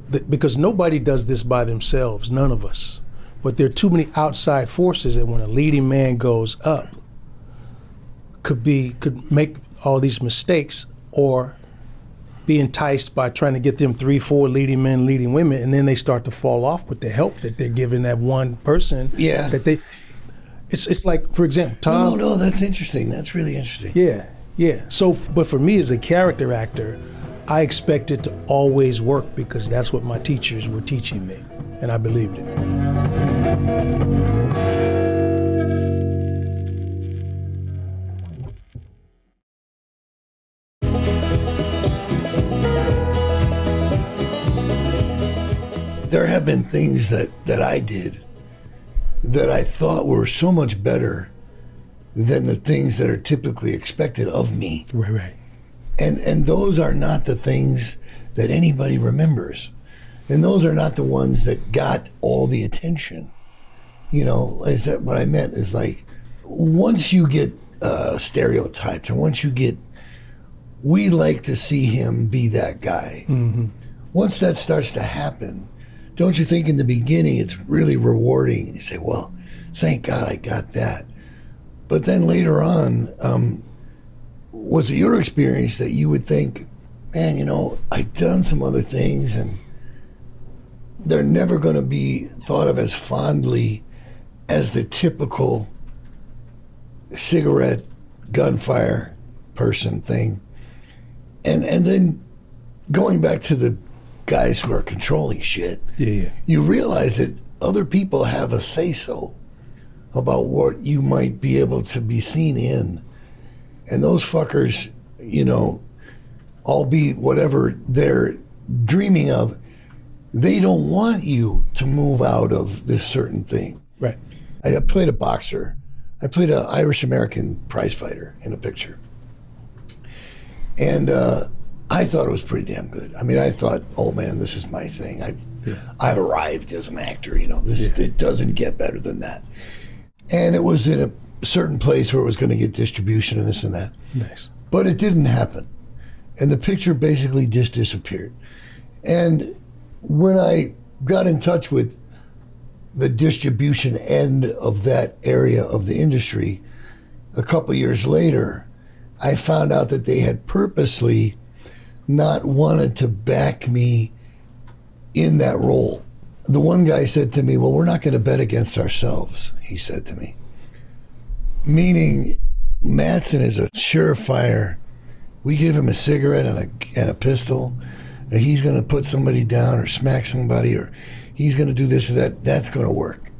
that, because nobody does this by themselves, none of us. But there are too many outside forces that when a leading man goes up, could be could make all these mistakes or be enticed by trying to get them three, four leading men, leading women, and then they start to fall off with the help that they're giving that one person. Yeah. That they it's it's like for example, Tom no, no, that's interesting. That's really interesting. yeah, yeah. So, but for me as a character actor, I expected to always work because that's what my teachers were teaching me, and I believed it. There have been things that, that I did that I thought were so much better than the things that are typically expected of me. Right, right. And and those are not the things that anybody remembers. And those are not the ones that got all the attention. You know, is that what I meant is like once you get uh, stereotyped and once you get we like to see him be that guy. Once that starts to happen, don't you think in the beginning it's really rewarding? You say, well, thank God I got that. But then later on, um, was it your experience that you would think, man, you know, I've done some other things and they're never going to be thought of as fondly as the typical cigarette gunfire person thing. And and then going back to the guys who are controlling shit, Yeah, yeah. you realize that other people have a say so about what you might be able to be seen in. And those fuckers, you know, albeit whatever they're dreaming of, they don't want you to move out of this certain thing. Right. I played a boxer. I played an Irish American prize fighter in a picture. And uh, I thought it was pretty damn good. I mean, I thought, oh man, this is my thing. I, I've arrived as an actor. You know, this it doesn't get better than that. And it was in a certain place where it was going to get distribution and this and that. Nice. But it didn't happen. And the picture basically just disappeared. And when I got in touch with the distribution end of that area of the industry, a couple years later, I found out that they had purposely not wanted to back me in that role. The one guy said to me, Well, we're not going to bet against ourselves, he said to me. Meaning, Madsen is a surefire. We give him a cigarette and a, and a pistol, and he's going to put somebody down or smack somebody, or he's going to do this or that. That's going to work.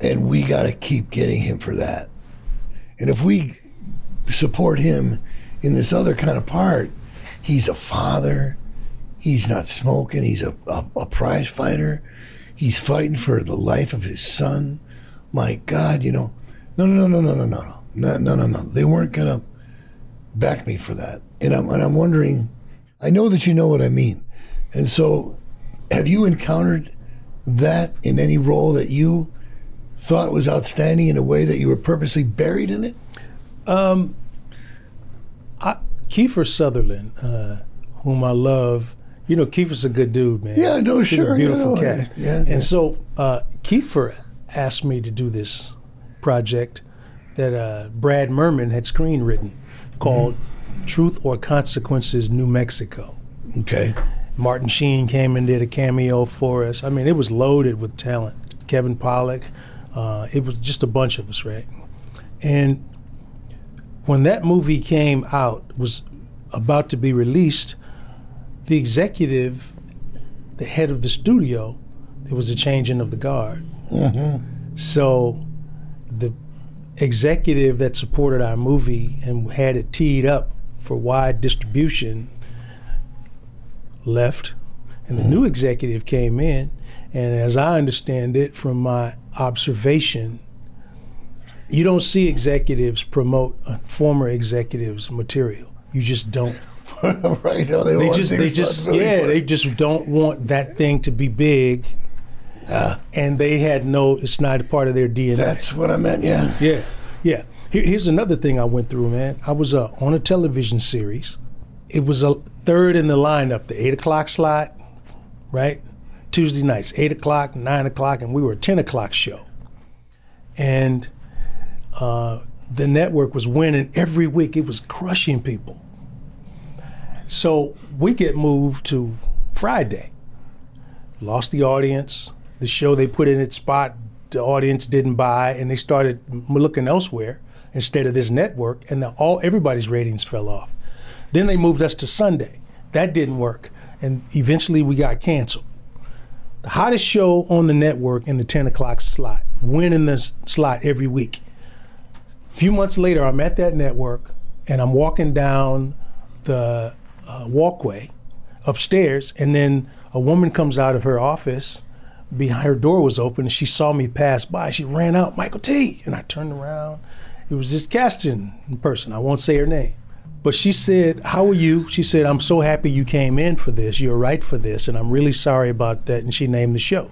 And we got to keep getting him for that. And if we support him in this other kind of part, he's a father. He's not smoking. He's a, a, a prize fighter. He's fighting for the life of his son. My God, you know, no, no, no, no, no, no, no, no, no, no, no. They weren't gonna back me for that. And I'm and I'm wondering. I know that you know what I mean. And so, have you encountered that in any role that you thought was outstanding in a way that you were purposely buried in it? Um, I, Kiefer Sutherland, uh, whom I love. You know, Kiefer's a good dude, man. Yeah, no, He's sure, a beautiful you know, cat. yeah, and yeah. so uh, Kiefer asked me to do this project that uh, Brad Mirman had screenwritten called Mm-hmm. "Truth or Consequences, New Mexico." Okay. Martin Sheen came and did a cameo for us. I mean, it was loaded with talent. Kevin Pollak. Uh, it was just a bunch of us, right? And when that movie came out, was about to be released, the executive, the head of the studio, there was a changing of the guard. Mm-hmm. So the executive that supported our movie and had it teed up for wide distribution left, and the mm-hmm. new executive came in. And as I understand it from my observation, you don't see executives promote a former executive's material. You just don't. [laughs] right. No, they, They want just, they just, yeah, they just don't want that thing to be big. and they had no, it's not a part of their DNA. That's what I meant. Yeah. Yeah, yeah. Here, here's another thing I went through, man. I was uh, on a television series. It was a third in the lineup, the eight o'clock slot, right? Tuesday nights, eight o'clock, nine o'clock, and we were a ten o'clock show. And uh, the network was winning every week. It was crushing people. So we get moved to Friday. Lost the audience. The show they put in its spot, the audience didn't buy, and they started looking elsewhere instead of this network, and the, all everybody's ratings fell off. Then they moved us to Sunday. That didn't work, and eventually we got canceled. The hottest show on the network in the 10 o'clock slot, winning the slot every week. A few months later, I'm at that network, and I'm walking down the uh, walkway upstairs, and then a woman comes out of her office. Behind her door was open, and she saw me pass by. She ran out, Mykelti. And I turned around. It was this casting person. I won't say her name. But she said, How are you? She said, I'm so happy you came in for this. You're right for this. And I'm really sorry about that. And she named the show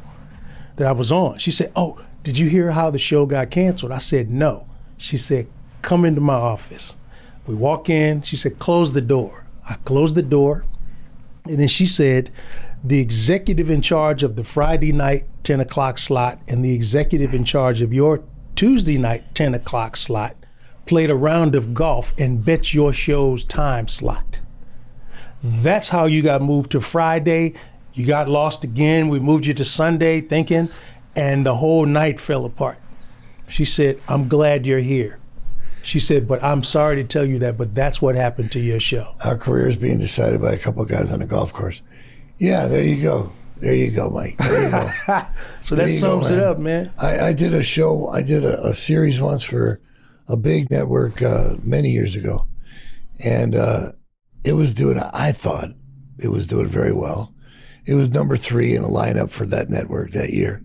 that I was on. She said, Oh, did you hear how the show got canceled? I said, No. She said, Come into my office. We walk in. She said, Close the door. I closed the door. And then she said, the executive in charge of the Friday night 10 o'clock slot and the executive in charge of your Tuesday night 10 o'clock slot played a round of golf and bet your show's time slot. That's how you got moved to Friday. You got lost again. We moved you to Sunday thinking, and the whole night fell apart. She said, I'm glad you're here. She said, but I'm sorry to tell you that, but that's what happened to your show. Our career is being decided by a couple of guys on a golf course. Yeah, there you go. There you go, Mike. There you go. [laughs] so that There go, sums it up, man. I, I did a show. I did a, a series once for a big network uh, many years ago, and uh, it was doing. I thought it was doing very well. It was number three in a lineup for that network that year,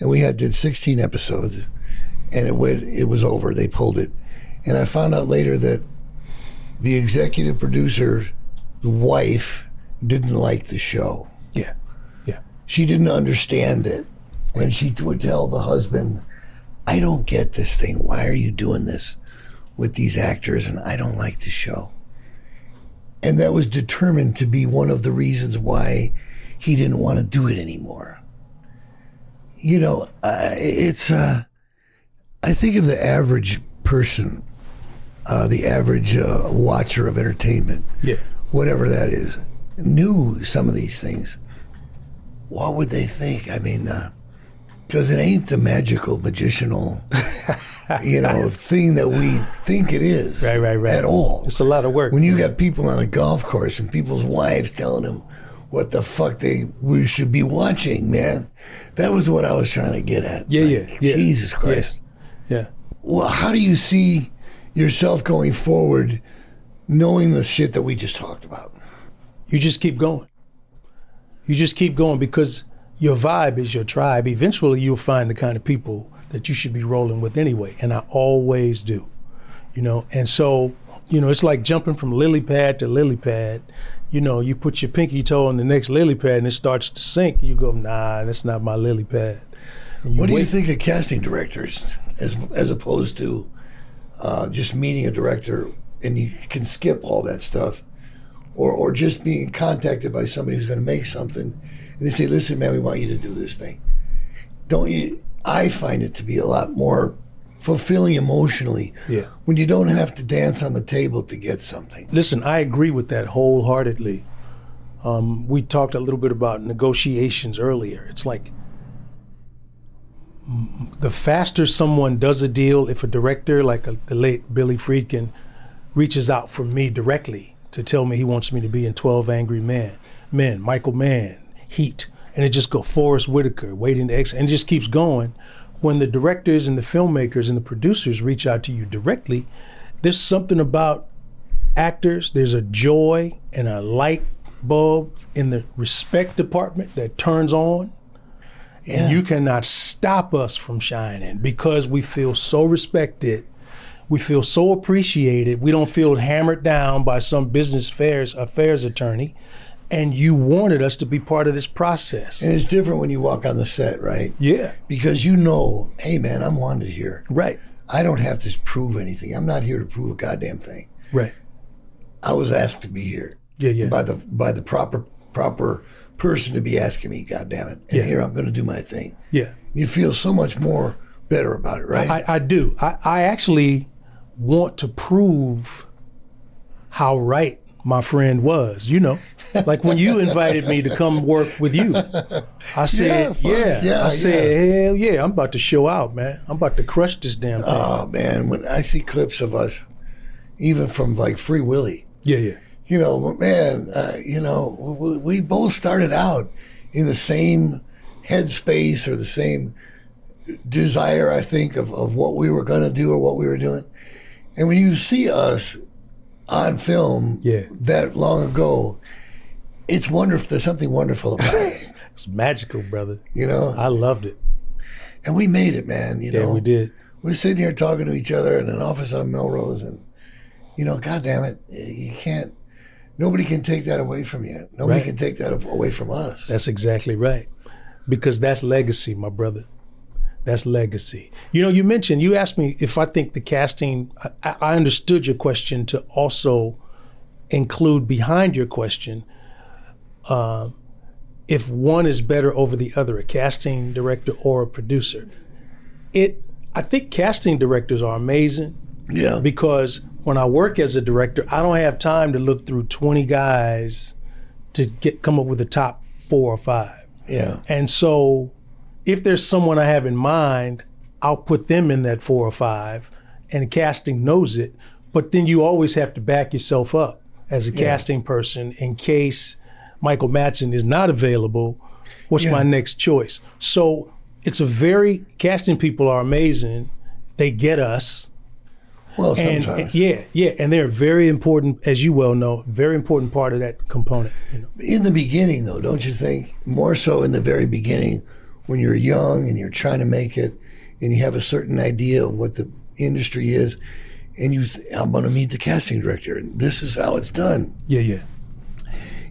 and we had did 16 episodes, and it went. It was over. They pulled it, and I found out later that the executive producer's wife didn't like the show Yeah. Yeah. she didn't understand it. And she would tell the husband, I don't get this thing. Why are you doing this with these actors? And I don't like the show. And that was determined to be one of the reasons why he didn't want to do it anymore. You know, uh, it's, uh, I think of the average person, uh, the average uh, watcher of entertainment, Yeah. whatever that is, knew some of these things, what would they think? I mean, because it ain't the magical, magicianal, [laughs] you know, thing that we think it is. Right, right, right. At all. It's a lot of work. When you got people on a golf course and people's wives telling them what the fuck they we should be watching, man. That was what I was trying to get at. Yeah, Like, yeah, yeah. Jesus Christ. yeah. Well, how do you see yourself going forward, knowing the shit that we just talked about? You just keep going. You just keep going because your vibe is your tribe. Eventually, you'll find the kind of people that you should be rolling with anyway. And I always do, you know. And so, you know, it's like jumping from lily pad to lily pad. You know, you put your pinky toe on the next lily pad and it starts to sink. You go, nah, that's not my lily pad. What do you think of casting directors as as opposed to uh, just meeting a director and you can skip all that stuff, or or just being contacted by somebody who's going to make something and they say, "Listen, man, we want you to do this thing." Don't you? I find it to be a lot more fulfilling emotionally Yeah. when you don't have to dance on the table to get something. Listen, I agree with that wholeheartedly. Um, we talked a little bit about negotiations earlier. It's like the faster someone does a deal, if a director like a, the late Billy Friedkin reaches out for me directly to tell me he wants me to be in 12 Angry Men, Men, Michael Mann, Heat, and it just go Forest Whitaker, Waiting to Exhale, and it just keeps going. When the directors and the filmmakers and the producers reach out to you directly, there's something about actors. There's a joy and a light bulb in the respect department that turns on. Yeah. And you cannot stop us from shining because we feel so respected. We feel so appreciated. We don't feel hammered down by some business affairs affairs attorney. And you wanted us to be part of this process. And it's different when you walk on the set, right? Yeah, Because you know, hey man, I'm wanted here. right, I don't have to prove anything. I'm not here to prove a goddamn thing. right. I was asked to be here Yeah, yeah. by the by the proper proper person to be asking me. God damn it! And Yeah. here I'm going to do my thing. Yeah. You feel so much more better about it, right? I, I do. I, I actually want to prove how right my friend was. You know, like when you invited me to come work with you, I said, fun. yeah. Yeah, I said, hell yeah, I'm about to show out, man. I'm about to crush this damn thing. oh man, when I see clips of us, even from like Free Willy, yeah, yeah. You know, man, uh, you know, we, we both started out in the same headspace or the same desire, I think, of, of what we were going to do or what we were doing. And when you see us on film Yeah. that long ago, it's wonderful. There's something wonderful about it, [laughs] It's magical, brother. you know? I loved it. And we made it, man, you Yeah, know? we did. We're sitting here talking to each other in an office on Melrose, and, you know, God damn it, you can't, nobody can take that away from you. Nobody Right. can take that away from us. That's exactly right. Because that's legacy, my brother. That's legacy. You know, you mentioned, you asked me if I think the casting, I, I understood your question to also include behind your question uh, if one is better over the other, a casting director or a producer. It, I think casting directors are amazing Yeah. because when I work as a director, I don't have time to look through 20 guys to get come up with the top four or five. yeah. And so if there's someone I have in mind, I'll put them in that four or five and casting knows it. But then you always have to back yourself up as a casting person in case Michael Madsen is not available. What's Yeah. my next choice? So it's a very casting people are amazing. They get us. Well, And, sometimes. and yeah, yeah, and they're very important, as you well know, very important part of that component. You know? in the beginning, though, don't you think? More so in the very beginning, when you're young and you're trying to make it, and you have a certain idea of what the industry is, and you, th- I'm going to meet the casting director, and this is how it's done. Yeah, yeah,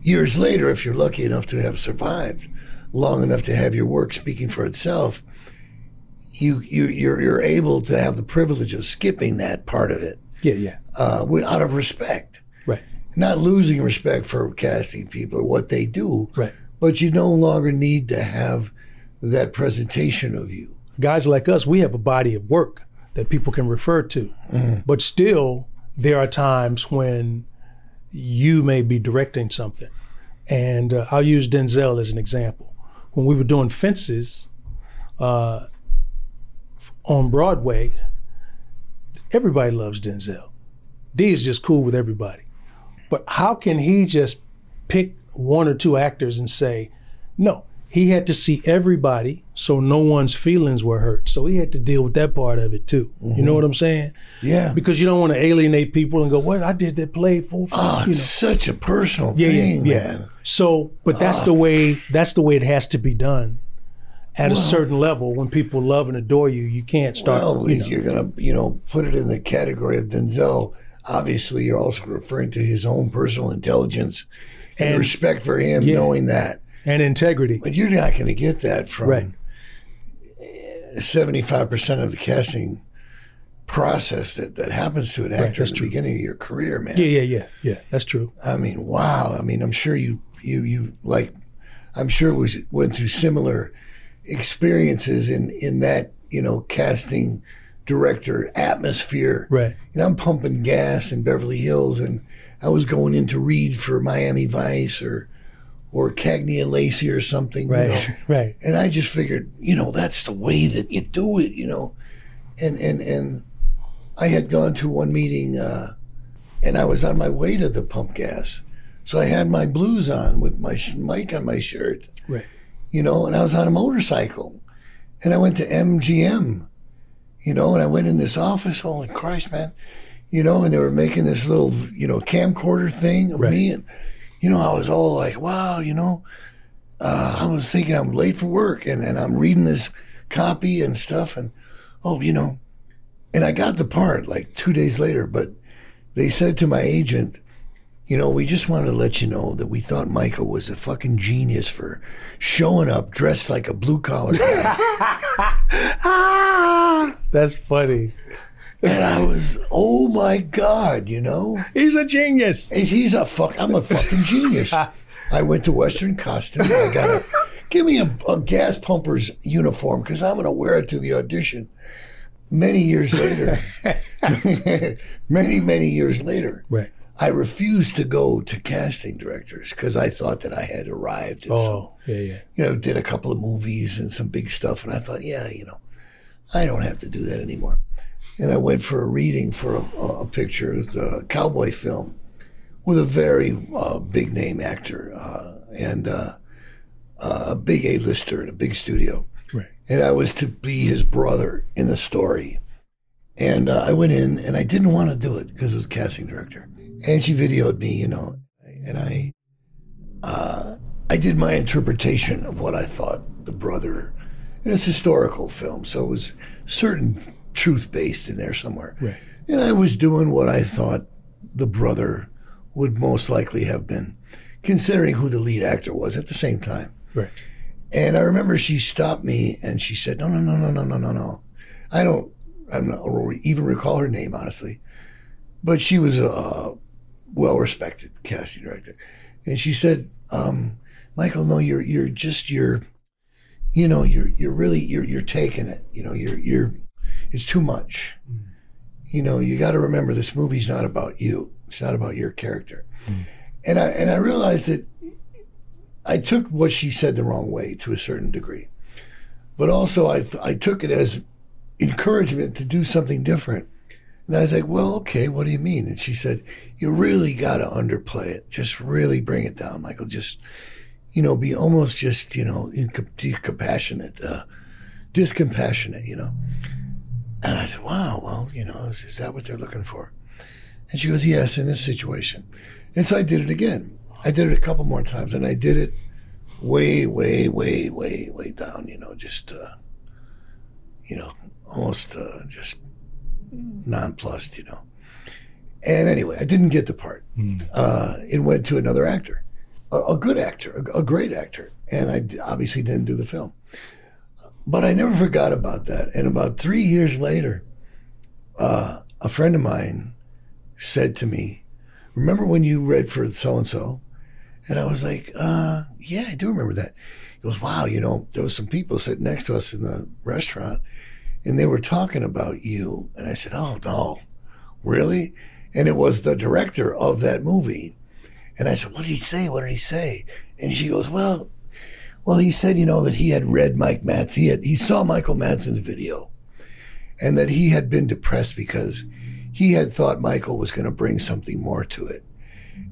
Years later, if you're lucky enough to have survived long enough to have your work speaking for itself, you, you you're you're able to have the privilege of skipping that part of it yeah, yeah. uh, wi- out of respect, Right, not losing respect for casting people or what they do, right. but you no longer need to have that presentation of you. guys like us, we have a body of work that people can refer to. But still, there are times when you may be directing something. And uh, I'll use Denzel as an example. When we were doing Fences uh, on Broadway, everybody loves Denzel. D is just cool with everybody. But how can he just pick one or two actors and say, no, he had to see everybody so no one's feelings were hurt. So he had to deal with that part of it too. You know mm-hmm. what I'm saying? Yeah. Because you don't want to alienate people and go, what? I did that play for, for Oh, you it's know. such a personal Yeah, yeah, thing, yeah. man. So, but that's ah. the way, that's the way it has to be done. At a certain level, when people love and adore you, you can't start, Well, you know. you're gonna, you know, put it in the category of Denzel. Obviously, you're also referring to his own personal intelligence and, And- respect for him, Yeah. knowing that. and integrity. But you're not going to get that from Right. 75% of the casting process that, that happens to an actor that's at the true. beginning of your career, man. Yeah, yeah, yeah, yeah. That's true. I mean, wow. I mean, I'm sure you you you like I'm sure was went through similar experiences in in that, you know, casting director atmosphere. Right. Know, I'm pumping gas in Beverly Hills and I was going in to read for Miami Vice or or Cagney and Lacey or something. you know. Right. [laughs] Right. And I just figured, you know, that's the way that you do it, you know. And and and I had gone to one meeting, uh, and I was on my way to the pump gas, so I had my blues on with my sh- mic on my shirt, Right. You know, and I was on a motorcycle, and I went to MGM, you know, and I went in this office. Holy Christ, man, you know, and they were making this little, you know, camcorder thing of Right. me, and you know, I was all like, wow, you know, uh, I was thinking I'm late for work and, and I'm reading this copy and stuff and oh, you know, and I got the part like two days later, but they said to my agent, you know, we just wanted to let you know that we thought Michael was a fucking genius for showing up dressed like a blue collar guy. [laughs] That's funny. and I was, oh my God, you know? He's a genius. And he's a fuck. I'm a fucking genius. [laughs] I went to Western Costume. I got a give me a, a gas pumper's uniform because I'm going to wear it to the audition. Many years later, [laughs] many many years later, Right. I refused to go to casting directors because I thought that I had arrived. And so, Oh, yeah, yeah. you know, did a couple of movies and some big stuff, and I thought, yeah, you know, I don't have to do that anymore. And I went for a reading for a, a picture, a cowboy film, with a very uh, big name actor uh, and uh, a big A-lister in a big studio. Right. And I was to be his brother in the story. And uh, I went in and I didn't want to do it because it was casting director. And she videoed me, you know, and I, uh, I did my interpretation of what I thought the brother, and it's a historical film, so it was certain truth based in there somewhere. Right. And I was doing what I thought the brother would most likely have been, considering who the lead actor was at the same time. Right. And I remember she stopped me and she said, "No, no, no, no, no, no, no, no. I don't. I don't even recall her name honestly, but she was a well-respected casting director." And she said, um, Michael, no, you're you're just you're, you know, you're you're really you're you're taking it. You know, you're you're, it's too much. You know, you got to remember this movie's not about you. It's not about your character. And I and I realized that I took what she said the wrong way to a certain degree, but also I I took it as encouragement to do something different. And I was like, well, okay, what do you mean? And she said, you really got to underplay it. Just really bring it down, Michael. Just, you know, be almost just, you know, compassionate, uh, discompassionate, you know. And I said, wow, well, you know, is, is that what they're looking for? And she goes, yes, in this situation. And so I did it again. I did it a couple more times, and I did it way, way, way, way, way down, you know, just, uh, you know, almost uh, just nonplussed, you know. And anyway, I didn't get the part. Uh, it went to another actor, a, a good actor, a, a great actor, and I d- obviously didn't do the film. But I never forgot about that. And about three years later, uh, a friend of mine said to me, "Remember when you read for so and so?" And I was like, uh, "Yeah, I do remember that." He goes, "Wow, you know, there was some people sitting next to us in the restaurant." And they were talking about you. And I said, Oh, no, really? And it was the director of that movie. And I said, What did he say? What did he say? And she goes, Well, well, he said, you know, that he had read Mike Matz. He had he saw Michael Madsen's video and that he had been depressed because he had thought Michael was going to bring something more to it.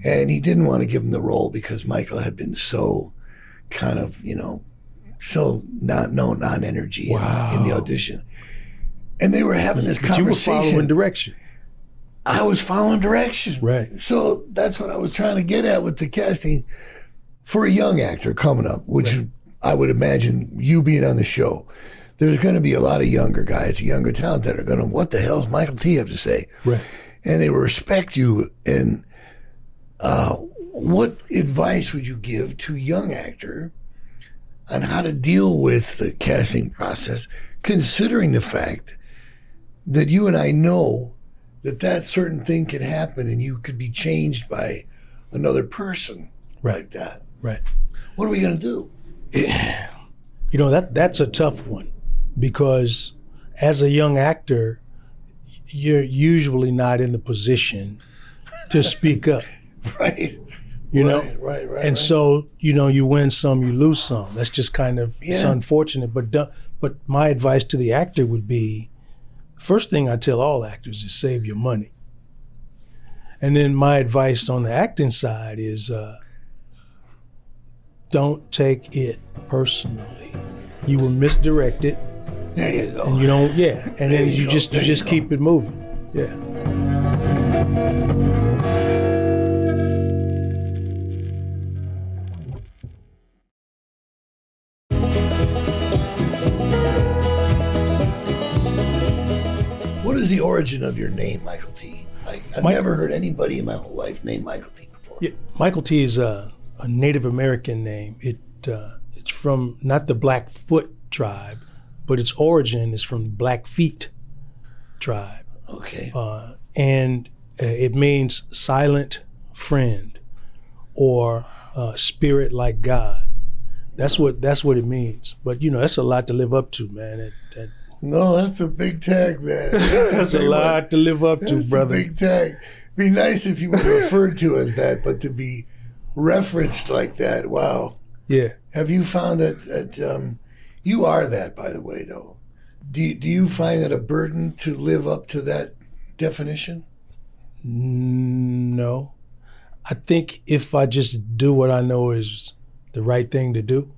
And he didn't want to give him the role because Michael had been so kind of, you know, so not no non energy Wow. in, in the audition. And they were having this But you were following direction. I was following directions. Right. So that's what I was trying to get at with the casting for a young actor coming up, which I would imagine you being on the show. There's going to be a lot of younger guys, younger talent that are going to, what the hell's Mykelti have to say? Right. And they will respect you. And uh, what advice would you give to a young actor on how to deal with the casting process, considering the fact that you and I know that that certain thing can happen and you could be changed by another person Right. like that. Right. What are we going to do? You know that that's a tough one because as a young actor, you're usually not in the position to speak up. [laughs] Right. You know, right, right, right. and right. so you know you win some, you lose some. That's just kind of it's unfortunate. But do- but my advice to the actor would be, first thing I tell all actors is save your money. And then my advice on the acting side is, uh, don't take it personally. You were misdirected, there you go. and you don't. Yeah, and There then you you just you you just go. keep it moving. Yeah. Origin of your name, Mykelti? I, I've Mi- never heard anybody in my whole life named Mykelti before. Yeah, Mykelti is a, a Native American name. It uh, it's from not the Blackfoot tribe, but its origin is from Blackfeet tribe, Okay. uh, and uh, it means silent friend or uh, spirit like God. That's what that's what it means. But you know, that's a lot to live up to, man. That, that, no, that's a big tag, man. [laughs] that's a big one. lot to live up to, That's brother. a big tag. Be nice if you were referred to as that, but to be referenced like that, wow. yeah. Have you found that, that um, you are that, by the way, though? Do you, do you find it a burden to live up to that definition? No. I think if I just do what I know is the right thing to do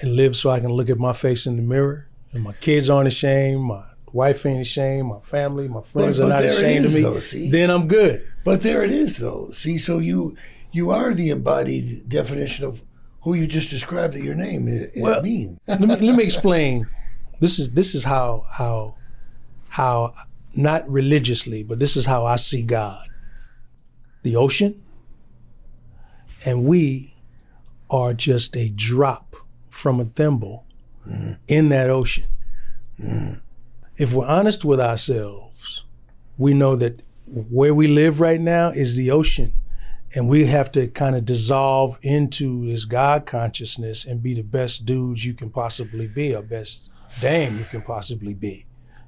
and live so I can look at my face in the mirror and my kids aren't ashamed, my wife ain't ashamed, my family, my friends but are not it ashamed is, of me, though, see? then I'm good. But there it is, though. See, so you you are the embodied definition of who you just described that your name i- i- Well- means. [laughs] let, me, let me explain. This is this is how how how not religiously, but this is how I see God. The ocean and we are just a drop from a thimble in that ocean. If we're honest with ourselves, we know that where we live right now is the ocean And we have to kind of dissolve into this God consciousness and be the best dudes you can possibly be, or best dame you can possibly be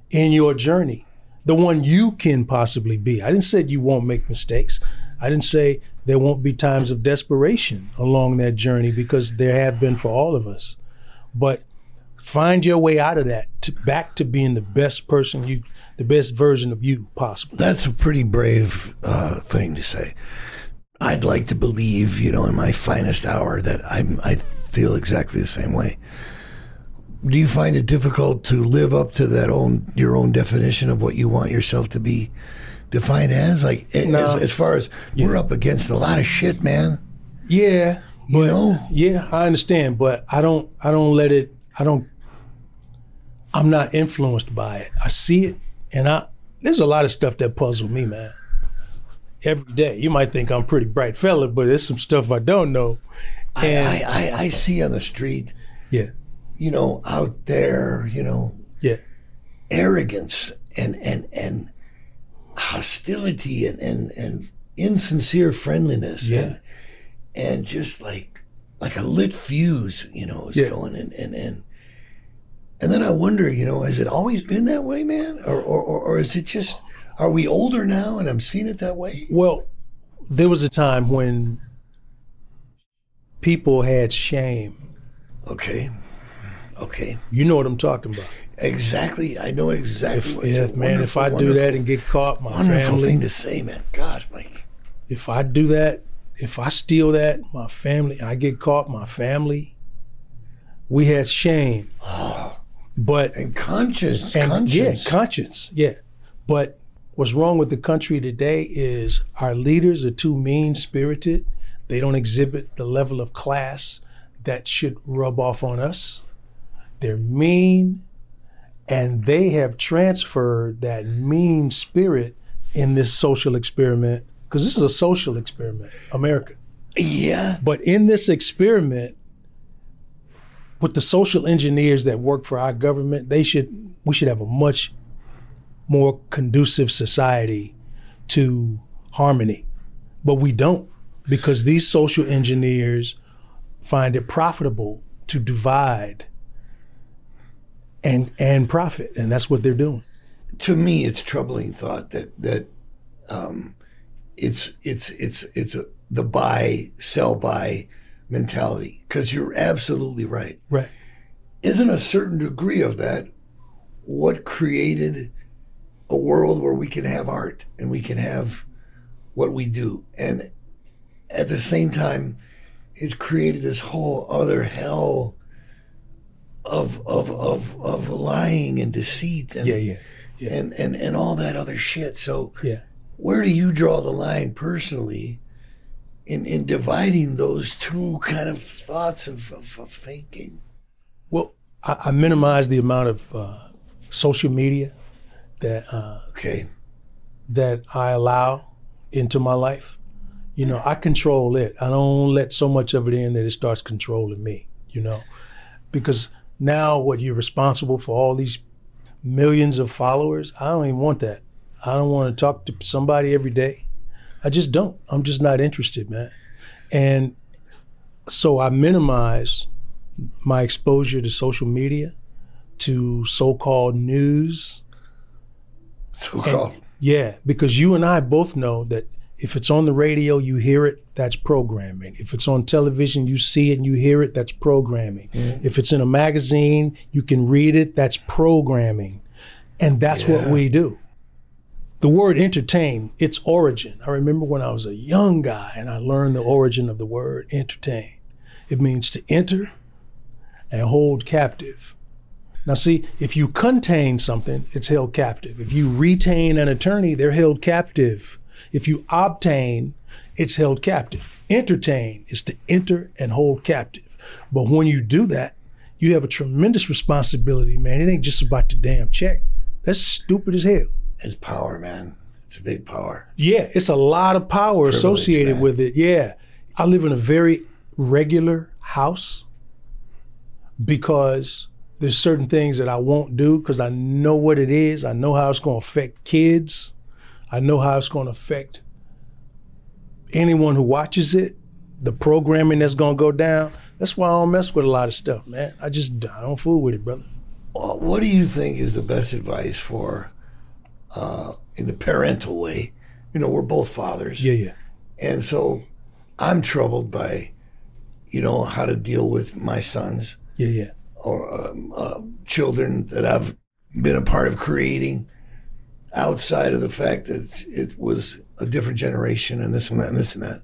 in your journey, the one you can possibly be. I didn't say you won't make mistakes. I didn't say there won't be times of desperation along that journey because there have been for all of us. But find your way out of that to back to being the best person you the best version of you possible That's a pretty brave uh, thing to say. I'd like to believe, you know, in my finest hour that I'm. I feel exactly the same way. Do you find it difficult to live up to that own your own definition of what you want yourself to be defined as? Like No. as, as far as we're up against a lot of shit, man. yeah You but know? yeah i understand but i don't i don't let it i don't i'm not influenced by it. I see it and i there's a lot of stuff that puzzle me man. Every day. You might think i'm a pretty bright fella but there's some stuff i don't know. I, and I, I, I see on the street, yeah. you know, out there, you know, yeah. arrogance and and and hostility and and, and insincere friendliness Yeah. and and just like like a lit fuse, you know, is Yeah. going and and and and then I wonder, you know, has it always been that way, man, or or or, or is it just are we older now and I'm seeing it that way? Well, there was a time when people had shame. Okay, okay, You know what I'm talking about. exactly. I know exactly. If, what it's a if man, if I do that and get caught, my wonderful family. thing to say, man. Gosh, Mike. If I do that, if I steal that, my family, I get caught, my family. We had shame, oh. But And conscience, and conscience. yeah, conscience, yeah. But what's wrong with the country today is our leaders are too mean spirited. They don't exhibit the level of class that should rub off on us. They're mean, and they have transferred that mean spirit in this social experiment because this is a social experiment, America. yeah, But in this experiment, with the social engineers that work for our government, they should we should have a much more conducive society to harmony. But we don't because these social engineers find it profitable to divide and and profit, and that's what they're doing. to me, it's troubling thought that that um, it's it's it's it's a, the buy sell buy mentality. Because you're absolutely right. Right. Isn't a certain degree of that what created a world where we can have art and we can have what we do, and at the same time, it's created this whole other hell of of of of lying and deceit and Yeah, yeah. Yeah. and, and, and all that other shit. So Yeah. where do you draw the line personally in, in dividing those two kind of thoughts of, of, of thinking? Well, I, I minimize the amount of uh, social media that uh, Okay. that I allow into my life. You know, I control it. I don't let so much of it in that it starts controlling me. You know, because now what you're responsible for all these millions of followers. I don't even want that. I don't want to talk to somebody every day. I just don't. I'm just not interested, man. And so I minimize my exposure to social media, to so-called news. So called. Yeah, because you and I both know that if it's on the radio, you hear it, that's programming. If it's on television, you see it and you hear it, that's programming. Mm-hmm. If it's in a magazine, you can read it, that's programming. And that's what we do. The word entertain, its origin. I remember when I was a young guy and I learned the origin of the word entertain. It means to enter and hold captive. Now, see, if you contain something, it's held captive. If you retain an attorney, they're held captive. If you obtain, it's held captive. Entertain is to enter and hold captive. But when you do that, you have a tremendous responsibility, man. It ain't just about the damn check. That's stupid as hell. It's power, man. It's a big power. Yeah, it's a lot of power associated man. with it. Yeah. I live in a very regular house because there's certain things that I won't do because I know what it is. I know how it's going to affect kids. I know how it's going to affect anyone who watches it, the programming that's gonna go down. That's why I don't mess with a lot of stuff, man. I just I don't fool with it, brother. Well, what do you think is the best advice for, uh, in the parental way? You know, we're both fathers. Yeah, yeah. And so I'm troubled by, you know, how to deal with my sons Yeah, yeah. or um, uh, children that I've been a part of creating outside of the fact that it was a different generation and this and that and this and that.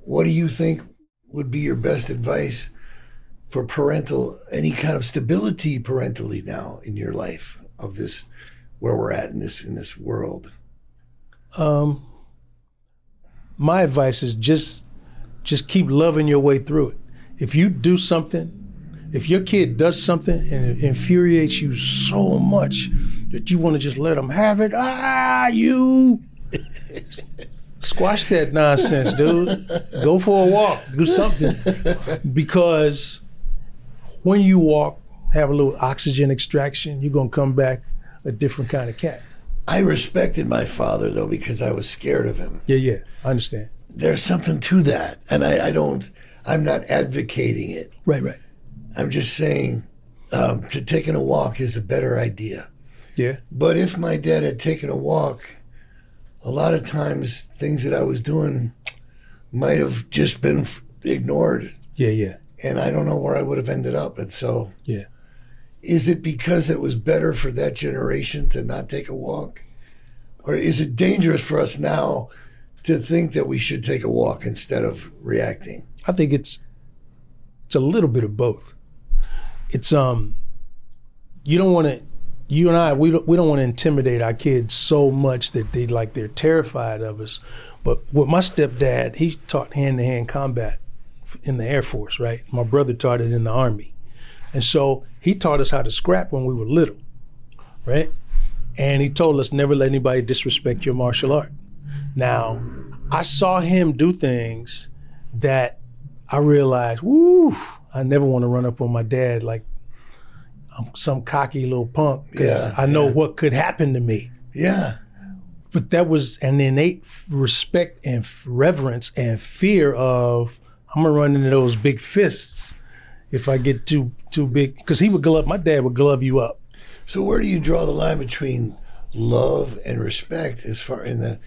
What do you think would be your best advice for parental, any kind of stability parentally now in your life of this, where we're at in this in this world? Um, my advice is just just keep loving your way through it. If you do something, if your kid does something and it infuriates you so much that you want to just let them have it, ah, you [laughs] squash that nonsense, dude. Go for a walk, do something, because when you walk, have a little oxygen extraction, you're gonna come back a different kind of cat. I respected my father though because I was scared of him. Yeah, yeah, I understand. There's something to that, and I, I don't. I'm not advocating it. Right, right. I'm just saying um, to taking a walk is a better idea. Yeah. But if my dad had taken a walk, a lot of times things that I was doing might have just been f- ignored, Yeah, yeah, and I don't know where I would have ended up. And so, yeah. Is it because it was better for that generation to not take a walk? Or is it dangerous for us now to think that we should take a walk instead of reacting? I think it's it's a little bit of both. It's um you don't want to you and I we don't, we don't want to intimidate our kids so much that they like they're terrified of us. But with my stepdad, he taught hand to hand combat in the Air Force, right? My brother taught it in the Army. And so he taught us how to scrap when we were little, right? And he told us never let anybody disrespect your martial art. Now, I saw him do things that I realized, woo, I never want to run up on my dad like I'm some cocky little punk because Yeah, I know yeah. what could happen to me. Yeah. But that was an innate respect and reverence and fear of I'm gonna run into those big fists if I get too too big. Because he would glove my dad would glove you up. So where do you draw the line between love and respect as far in the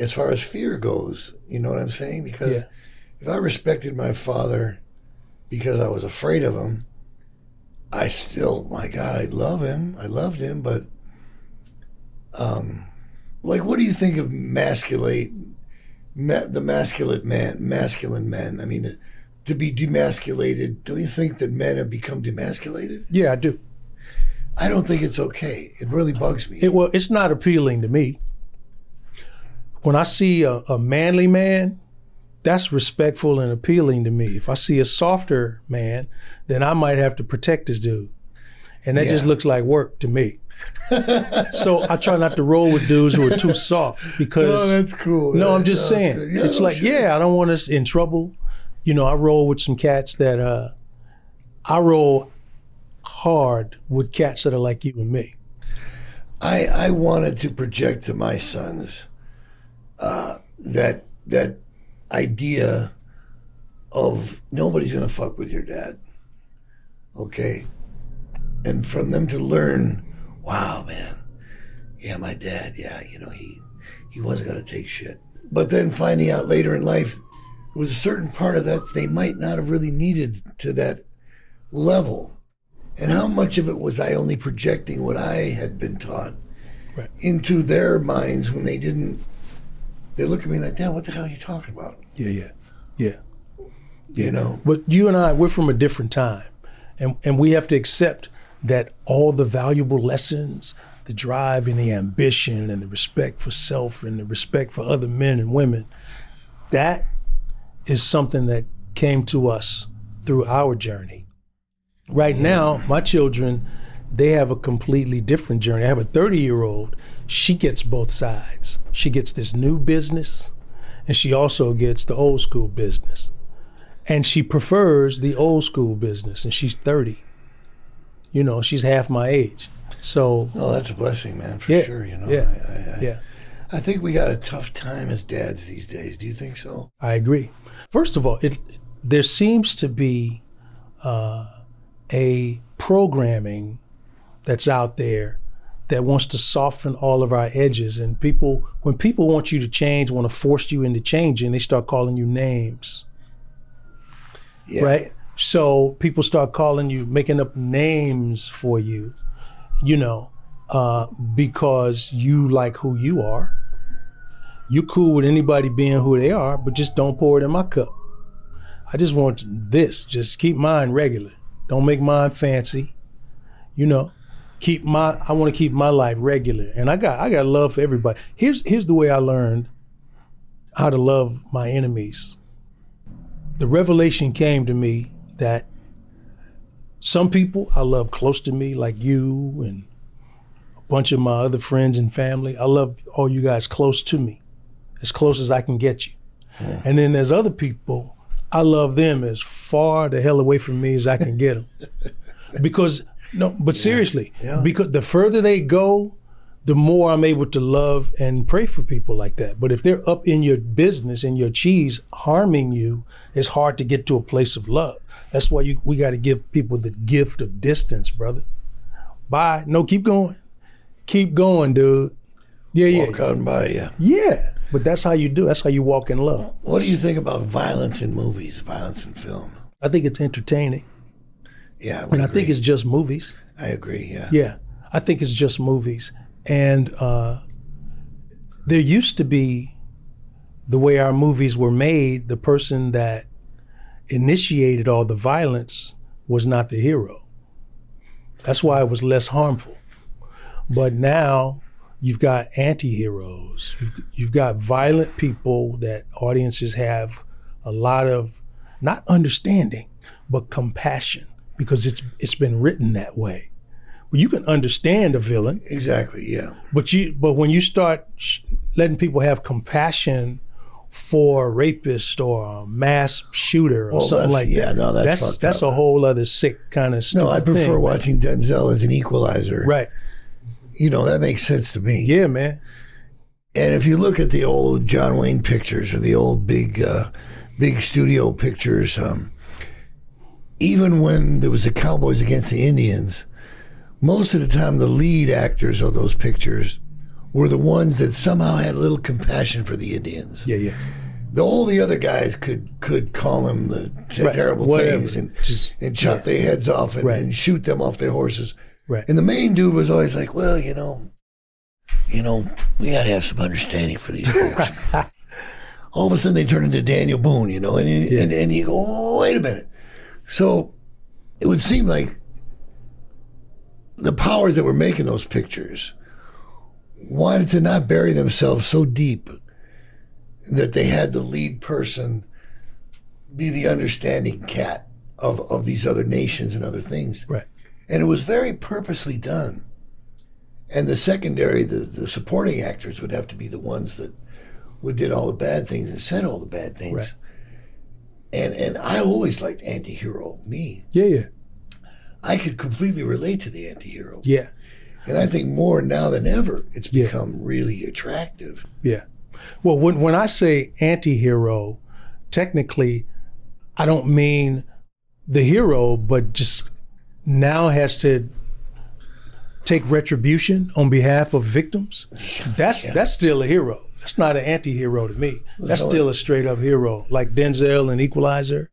as far as fear goes? You know what I'm saying? Because Yeah. if I respected my father because I was afraid of him, I still, my God, I love him. I loved him, but um, like, what do you think of masculate, ma- the masculine man, masculine men? I mean, to be demasculated. Don't you think that men have become demasculated? Yeah, I do. I don't think it's okay. It really bugs me. It well, it's not appealing to me. When I see a, a manly man, that's respectful and appealing to me. If I see a softer man, then I might have to protect this dude. And that just looks like work to me. [laughs] so I try not to roll with dudes who are too soft because Oh, that's cool. no, I'm just no, saying. Yeah, it's no, like, sure. yeah, I don't want us in trouble. You know, I roll with some cats that uh I roll hard with cats that are like you and me. I I wanted to project to my sons uh, that that idea of nobody's gonna fuck with your dad. Okay, and from them to learn, wow, man, yeah, my dad, yeah, you know he he wasn't gonna take shit. But then finding out later in life, there was a certain part of that they might not have really needed to that level. And how much of it was I only projecting what I had been taught Right. into their minds when they didn't? They look at me like, "Dad, what the hell are you talking about?" Yeah, yeah. Yeah. You know? But you and I, we're from a different time. And, and we have to accept that all the valuable lessons, the drive and the ambition and the respect for self and the respect for other men and women, that is something that came to us through our journey. Right now, my children, they have a completely different journey. I have a 30 year old, she gets both sides. She gets this new business and she also gets the old school business and she prefers the old school business and she's 30 you know she's half my age so No, that's a blessing, man, for Yeah, sure. You know, yeah, I, I, I, yeah I think we got a tough time as dads these days. Do you think so? I agree. First of all, it there seems to be uh, a programming that's out there that wants to soften all of our edges. And people, when people want you to change, want to force you into changing, they start calling you names. Yeah. Right? So people start calling you, making up names for you, you know, uh, because you like who you are. You cool with anybody being who they are, but just don't pour it in my cup. I just want this. Just keep mine regular. Don't make mine fancy. You know, keep my. I want to keep my life regular, and I got I got love for everybody. Here's here's the way I learned how to love my enemies. The revelation came to me that some people I love close to me, like you and a bunch of my other friends and family. I love all you guys close to me, as close as I can get you. And then there's other people I love them as far the hell away from me as I can get them. [laughs] because no, but seriously, Yeah. because the further they go, the more I'm able to love and pray for people like that. But if they're up in your business and your cheese harming you, it's hard to get to a place of love. That's why you we got to give people the gift of distance, brother. Bye. No, keep going. Keep going, dude. Yeah, yeah. Walk on by you. Yeah. But that's how you do. That's how you walk in love. What do you think about violence in movies, violence in film? I think it's entertaining. Yeah, And I think it's just movies. I agree. Yeah. Yeah, I think it's just movies. And uh, there used to be the way our movies were made, the person that initiated all the violence was not the hero. That's why it was less harmful. But now you've got anti heroes, you've, you've got violent people that audiences have a lot of not understanding, but compassion because it's it's been written that way. Well, you can understand a villain, Exactly. Yeah. but you but when you start sh- letting people have compassion for a rapist or a mass shooter or something like yeah, that, no, that's that's that's up. a whole other sick kind of stuff. No, I prefer thing. watching Denzel as an equalizer. Right? You know that makes sense to me. Yeah, man. And if you look at the old John Wayne pictures or the old big, uh, big studio pictures, um, even when there was the Cowboys against the Indians, most of the time the lead actors of those pictures were the ones that somehow had a little compassion for the Indians. Yeah, yeah. The, all the other guys could could call them the Right, terrible whatever. things and Just- and chop yeah. their heads off and, Right. and shoot them off their horses. Right. And the main dude was always like, "Well, you know, you know, we got to have some understanding for these folks." [laughs] All of a sudden, they turn into Daniel Boone, you know, and and, and you go, oh, "Wait a minute." So it would seem like the powers that were making those pictures wanted to not bury themselves so deep that they had the lead person be the understanding cat of, of these other nations and other things. Right. And it was very purposely done. And the secondary, the, the supporting actors would have to be the ones that would did all the bad things and said all the bad things. Right. And and I always liked anti-hero, me. Yeah, yeah. I could completely relate to the anti-hero. Yeah. And I think more now than ever, it's Yeah. become really attractive. Yeah. Well, when when I say anti-hero, technically, I don't mean the hero, but just now has to take retribution on behalf of victims. That's that's still a hero. That's not an anti-hero to me. That's So- still a straight up hero, like Denzel and Equalizer.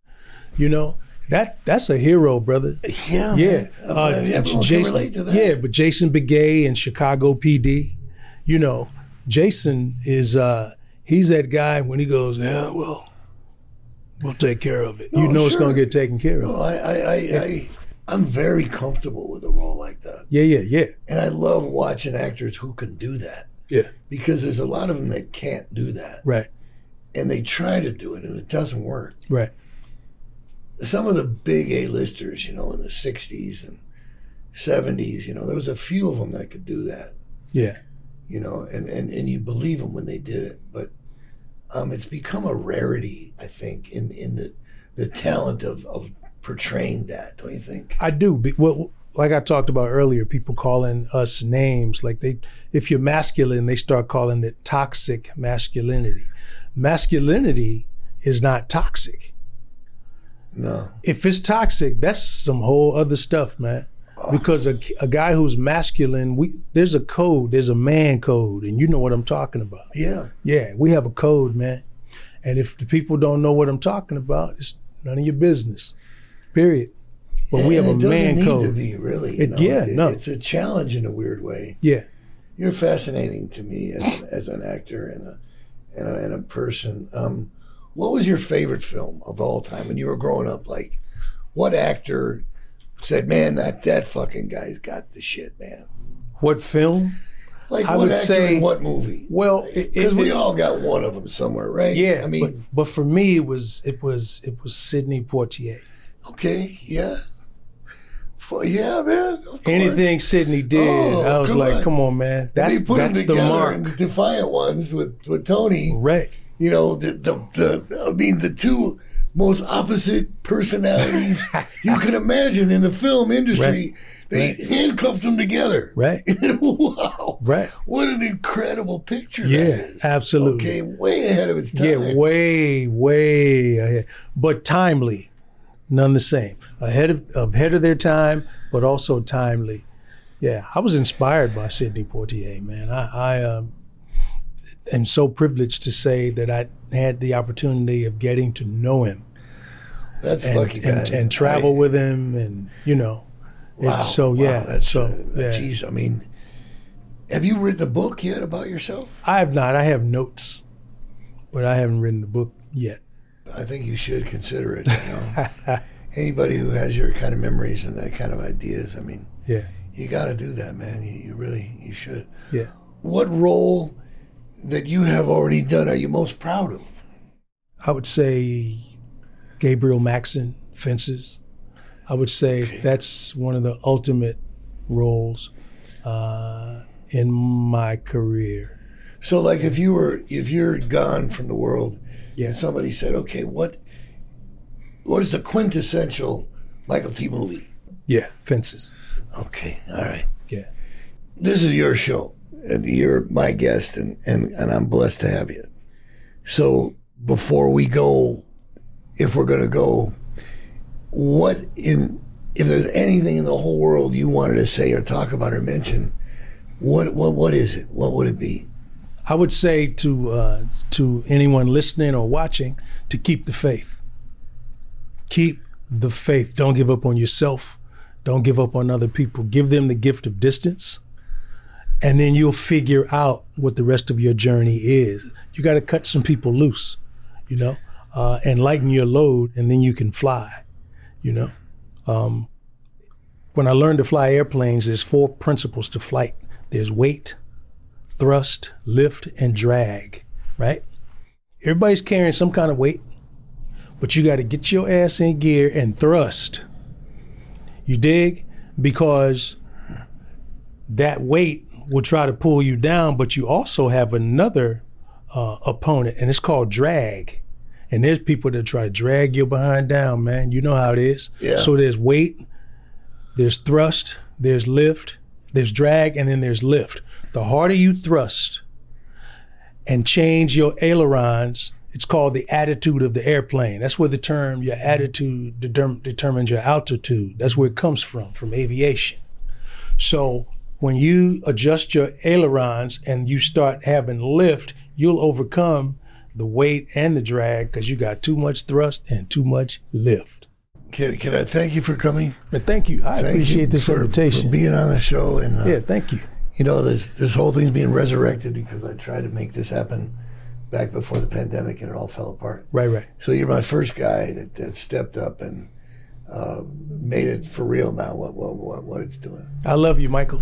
You know, that that's a hero, brother. Yeah, Yeah, uh, Jason. relate to that. Yeah, but Jason Beghe and Chicago PD, you know, Jason is uh he's that guy when he goes, yeah, well, we'll take care of it. you No, know it's gonna get taken care of. No, I, I, I, I, I'm very comfortable with a role like that. Yeah, yeah, yeah, And I love watching actors who can do that yeah. because there's a lot of them that can't do that. Right, And they try to do it and it doesn't work. right. Some of the big A-listers, you know, in the 60s and 70s, you know, there was a few of them that could do that, Yeah, you know, and, and, and you believe them when they did it. But um, it's become a rarity, I think, in, in the, the talent of, of portraying that, don't you think? I do. Well, like I talked about earlier, people calling us names. Like they, if you're masculine, they start calling it toxic masculinity. Masculinity is not toxic. No. If it's toxic, that's some whole other stuff, man. Because a, a guy who's masculine, we there's a code, there's a man code, and you know what I'm talking about. Yeah. Yeah, we have a code, man. And if the people don't know what I'm talking about, it's none of your business. Period. But we have a it doesn't man need code. to be really. It- know? yeah, It- no. It's a challenge in a weird way. Yeah. You're fascinating to me as, as an actor and a, and a, and a person. Um, what was your favorite film of all time when you were growing up? Like, what actor said, "Man, that that fucking guy's got the shit, man"? What film? Like, I what would actor say- what movie? Well, Because it, we it- all got one of them somewhere, right? yeah. I mean, but, but for me, it was it was it was Sidney Poitier. Okay, yeah, Fu- yeah, man. Anything Sidney did, Oh, I was like, on. come on, man. That's they put that's the mark. in the Defiant ones with with Tony. Right. you know the, the the I mean the two most opposite personalities [laughs] you can imagine in the film industry. They Right. handcuffed them together. Right. [laughs] wow. Right. What an incredible picture Yeah, that is. absolutely. Okay, way ahead of its time. Yeah, way, way ahead. But timely, none the same. Ahead of ahead of their time, but also timely. Yeah, I was inspired by Sidney Poitier, man. I, I um, am so privileged to say that I had the opportunity of getting to know him That's and, lucky, man. and, and travel I- with him, and you know, Wow, it's so wow, yeah. that's, so uh, yeah. geez, I mean, have you written a book yet about yourself? I have not. I have notes, but I haven't written the book yet. I think you should consider it. You know? [laughs] Anybody who has your kind of memories and that kind of ideas, I mean, Yeah, you got to do that, man. You, you really, you should. yeah. What role that you have already done are you most proud of? I would say Gabriel Maxson, Fences. I would say that's one of the ultimate roles uh, in my career. So, like, if you were, if you're gone from the world, Yeah. and somebody said, "Okay, what, what is the quintessential Mykelti movie?" Yeah, Fences. Okay, all right. Yeah. This is your show, and you're my guest, and and and I'm blessed to have you. So, before we go, if we're gonna go, what in if there's anything in the whole world you wanted to say or talk about or mention, what what what is it? What would it be? I would say to uh, to anyone listening or watching to keep the faith. Keep the faith. Don't give up on yourself. Don't give up on other people. Give them the gift of distance, and then you'll figure out what the rest of your journey is. You got to cut some people loose, you know, uh, and lighten your load, and then you can fly. You know, um, when I learned to fly airplanes, there's four principles to flight. There's weight, thrust, lift, and drag, right? Everybody's carrying some kind of weight, but you got to get your ass in gear and thrust. You dig? Because that weight will try to pull you down, but you also have another uh, opponent, and it's called drag. And there's people that try to drag your behind down, man. You know how it is. Yeah. So there's weight, there's thrust, there's lift, there's drag, and then there's lift. The harder you thrust and change your ailerons, it's called the attitude of the airplane. That's where the term your attitude determ- determines your altitude. That's where it comes from, from aviation. So when you adjust your ailerons and you start having lift, you'll overcome the weight and the drag because you got too much thrust and too much lift. Can, can I thank you for coming? But thank you. I Thank appreciate you this for, invitation. for being on the show. And uh, yeah, thank you. You know, this this whole thing's being resurrected because I tried to make this happen back before the pandemic, and it all fell apart. Right, right. So you're my first guy that, that stepped up and uh, made it for real now. What what what, what it's doing. I love you, Michael.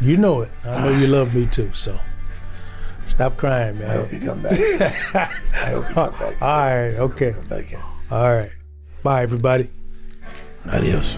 You know it. I know you love me too. So stop crying, man. I hope you come back. [laughs] I hope you come back. All right. Okay. Come back here. All right. Bye, everybody. Adios.